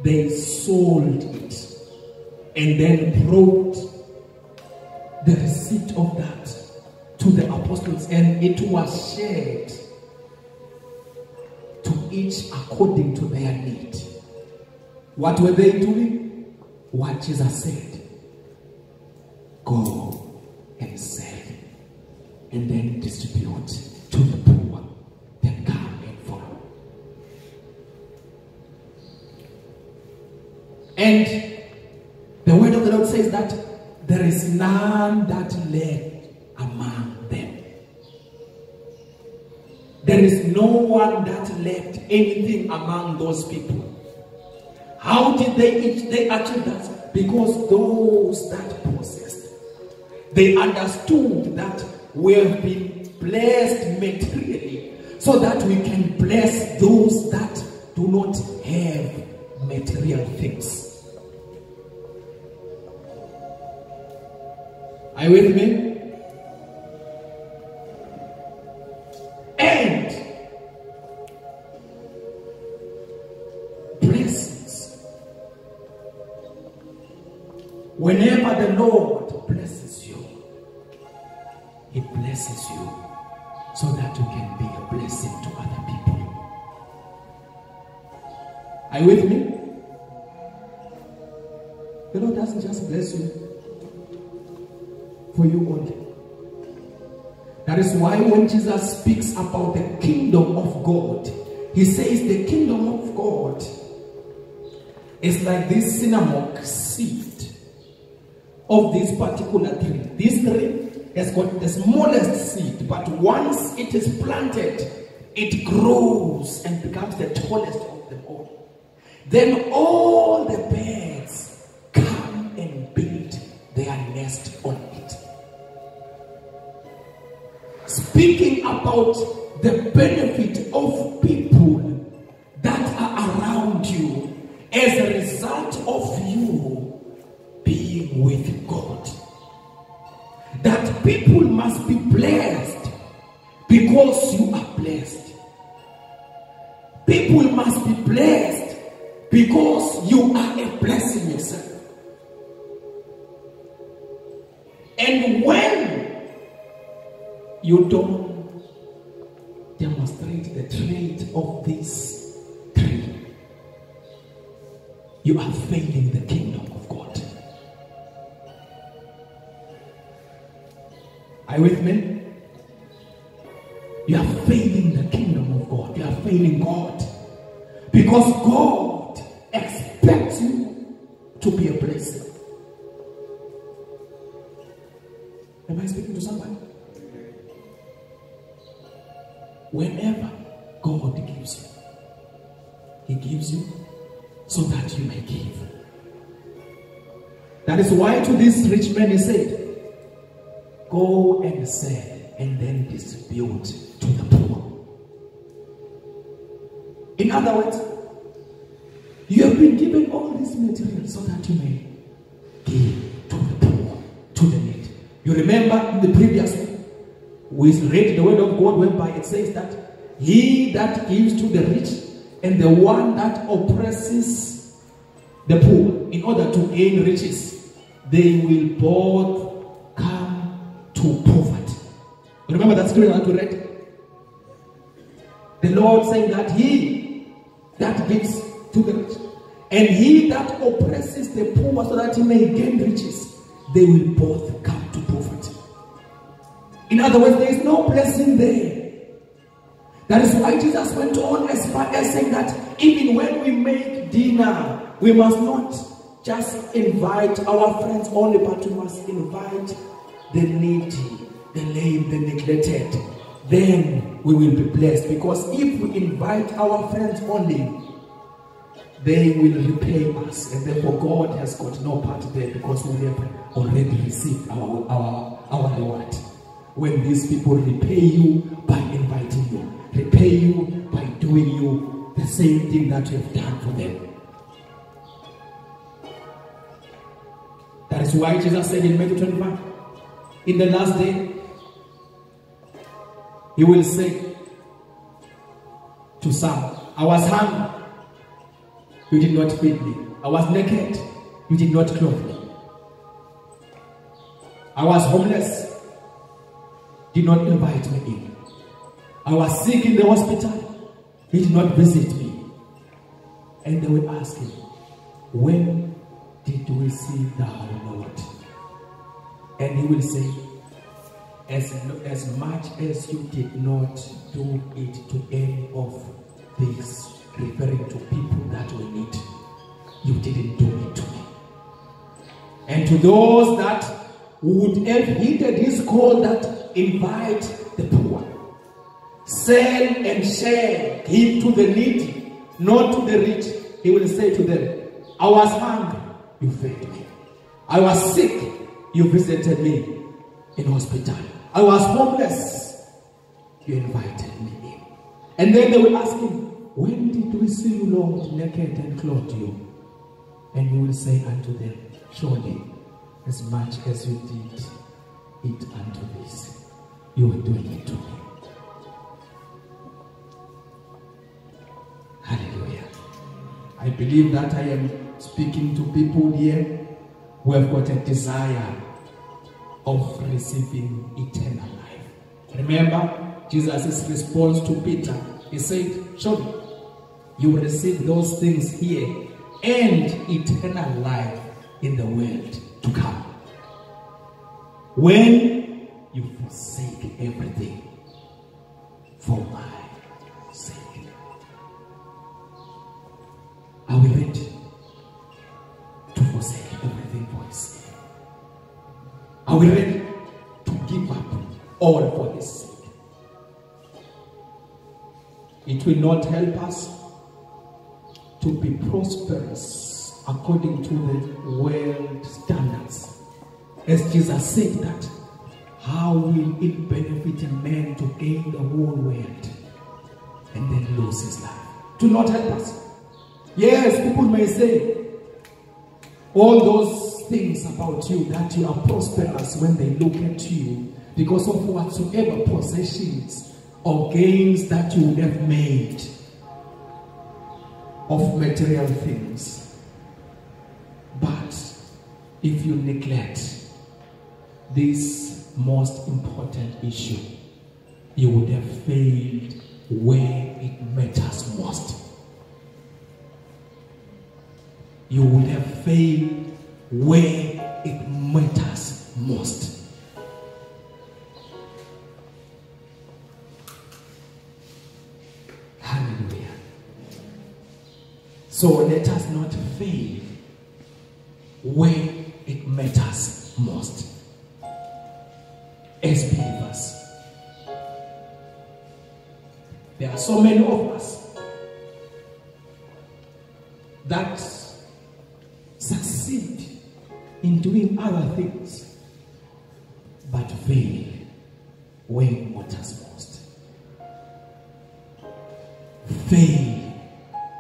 Speaker 1: they sold it and then brought the receipt of that to the apostles, and it was shared to each according to their need. What were they doing? What Jesus said. Go and sell and then distribute to the poor. Then come and follow. And the word of the Lord says that there is none that left among them. There is no one that left anything among those people. How did they they achieve that? Because those that possessed, they understood that we have been blessed materially, so that we can bless those that do not have material things. Are you with me? And blessings. Whenever the Lord Jesus speaks about the kingdom of God, he says the kingdom of God is like this cinnamon seed of this particular tree. This tree has got the smallest seed, but once it is planted, it grows and becomes the tallest of them all. Then all the birds come and build their nest on Speaking about the benefit of people that are around you as a result of you being with God. That people must be blessed because you are blessed. People must be blessed because you are a blessing yourself. And when you don't demonstrate the trait of this tree, you are failing the kingdom of God. Are you with me? You are failing the kingdom of God. You are failing God. Because God expects you to be a blessing. Am I speaking to somebody? Whenever God gives you, He gives you so that you may give. That is why to this rich man he said, Go and sell and then distribute to the poor. In other words, you have been given all this material so that you may give to the poor, to the need. You remember in the previous we read the word of God whereby it says that he that gives to the rich and the one that oppresses the poor in order to gain riches, they will both come to poverty. Remember that scripture that we read? The Lord saying that he that gives to the rich and he that oppresses the poor so that he may gain riches, they will both come. In other words, there is no blessing there. That is why Jesus went on as far as saying that even when we make dinner, we must not just invite our friends only, but we must invite the needy, the lame, the neglected. Then we will be blessed. Because if we invite our friends only, they will repay us. And therefore, God has got no part there because we have already received our, our, our reward. When these people repay you by inviting you, repay you by doing you the same thing that you have done for them. That is why Jesus said in Matthew 25, in the last day, he will say to some, I was hungry, you did not feed me. I was naked, you did not clothe me. I was homeless, did not invite me in. I was sick in the hospital, he did not visit me. And they will ask him, When did we see thou, Lord? And he will say, as, as much as you did not do it to any of these, referring to people that we need, you didn't do it to me. And to those that would have heeded his call that invite the poor, sell and share, give to the needy, not to the rich, he will say to them, I was hungry, you fed me. I was sick, you visited me in hospital. I was homeless, you invited me in. And then they will ask him, When did we see you, Lord, naked and clothed you? And he will say unto them, Surely, as much as you did it unto this, you are doing it to me. Hallelujah. I believe that I am speaking to people here who have got a desire of receiving eternal life. Remember Jesus' response to Peter. He said, Surely you will receive those things here and eternal life in the world to come. When you forsake everything for my sake. Are we ready to forsake everything for his sake? Are we ready to give up all for his sake? It will not help us to be prosperous according to the world standards. As Jesus said that, how will it benefit a man to gain the whole world and then lose his life? To not help us. Yes, people may say all those things about you that you are prosperous when they look at you because of whatsoever possessions or gains that you would have made of material things. But if you neglect this most important issue, you would have failed where it matters most. You would have failed where it matters most. Hallelujah. So let us not fail when it matters most as believers. There are so many of us that succeed in doing other things but fail when it matters most. Fail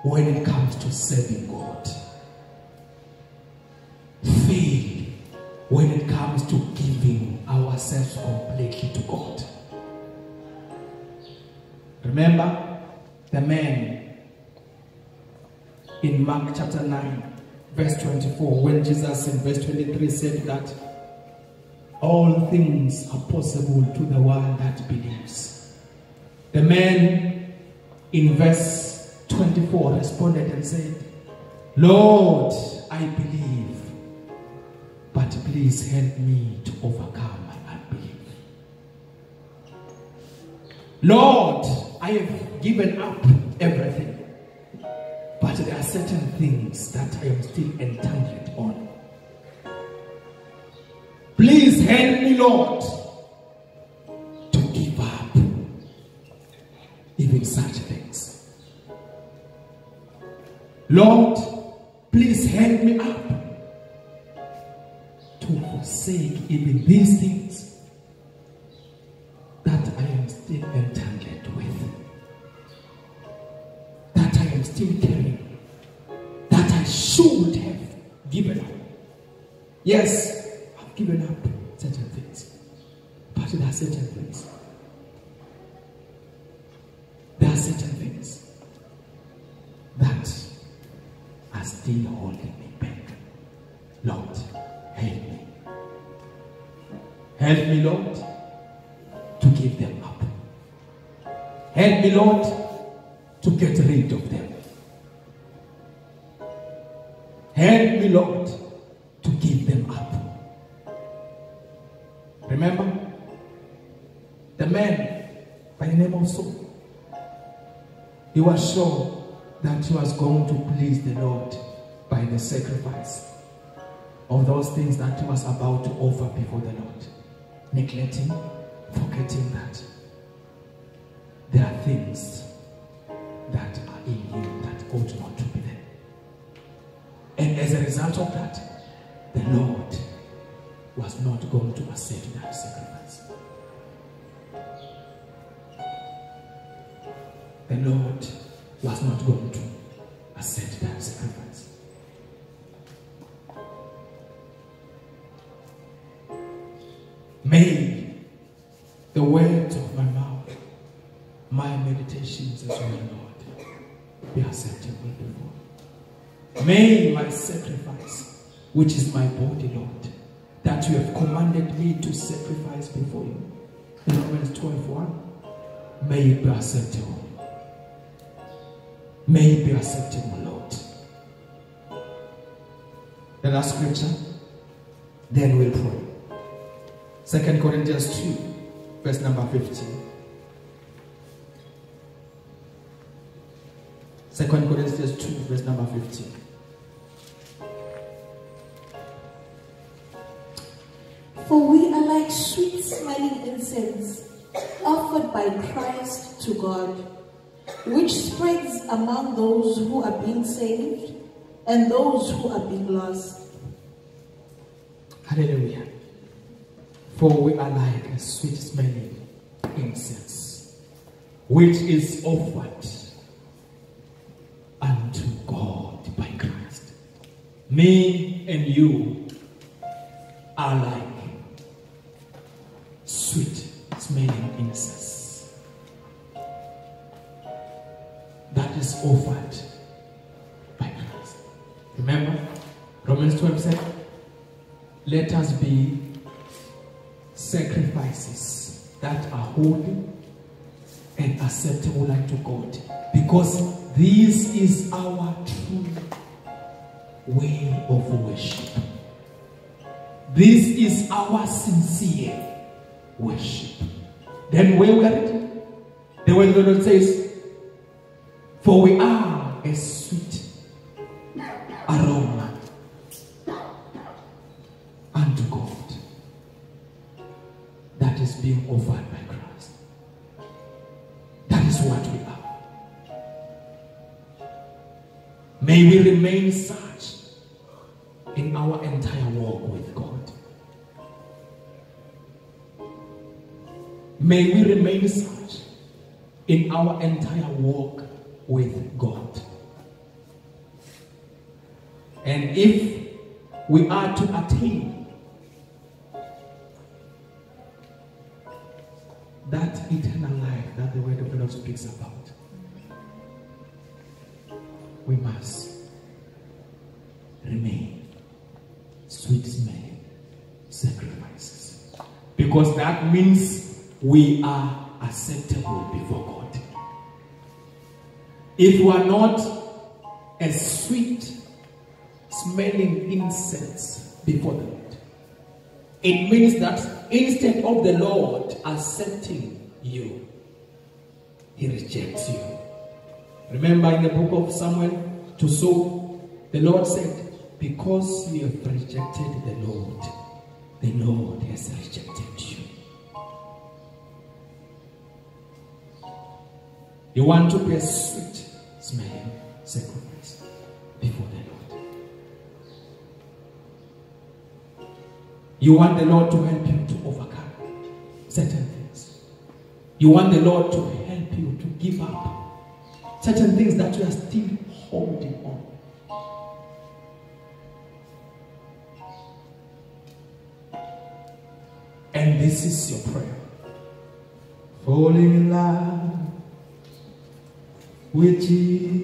Speaker 1: when it comes to serving God. When it comes to giving ourselves completely to God. Remember the man in Mark chapter 9, verse 24, when Jesus in verse 23 said that all things are possible to the one that believes. The man in verse 24 responded and said, Lord, I believe, but please help me to overcome my unbelief. Lord, I have given up everything, but there are certain things that I am still entangled on. Please help me, Lord, to give up even such things. Lord, forsake even these Me, Lord, to get rid of them. Help me, Lord, to give them up. Remember the man by the name of Saul. He was sure that he was going to please the Lord by the sacrifice of those things that he was about to offer before the Lord, neglecting, forgetting that there are things that are in him that ought not to be there. And as a result of that, the Lord was not going to accept that sacrifice. The Lord was not going Lord. May my sacrifice, which is my body, Lord, that you have commanded me to sacrifice before you. In Romans 12 1, may it be acceptable. May it be acceptable, Lord. The last scripture, then we'll pray. Second Corinthians 2, verse number 15. Second Corinthians 2, verse number 15.
Speaker 4: For we are like sweet smelling incense offered by Christ to God, which spreads among those who are being saved and those who are being lost.
Speaker 1: Hallelujah. For we are like a sweet smelling incense, which is offered unto God by Christ. Me and you are like sweet smelling incense that is offered by Christ. Remember, Romans 12 said, Let us be sacrifices that are holy and acceptable unto God, because this is our true way of worship. This is our sincere worship. Then where we are it? The word of the Lord says, For we are a sweet aroma unto God that is being offered by May we remain such in our entire walk with God. May we remain such in our entire walk with God. And if we are to attain that eternal life that the word of God speaks about, we must remain sweet smelling sacrifices. Because that means we are acceptable before God. If we are not a sweet smelling incense before the Lord, it means that instead of the Lord accepting you, he rejects you. Remember in the book of Samuel to Saul, the Lord said, Because you have rejected the Lord, the Lord has rejected you. You want to be a sweet smelling sacrifice before the Lord. You want the Lord to help you to overcome certain things. You want the Lord to help you to give up certain things that you are still holding on. And this is your prayer. Falling in love with Jesus.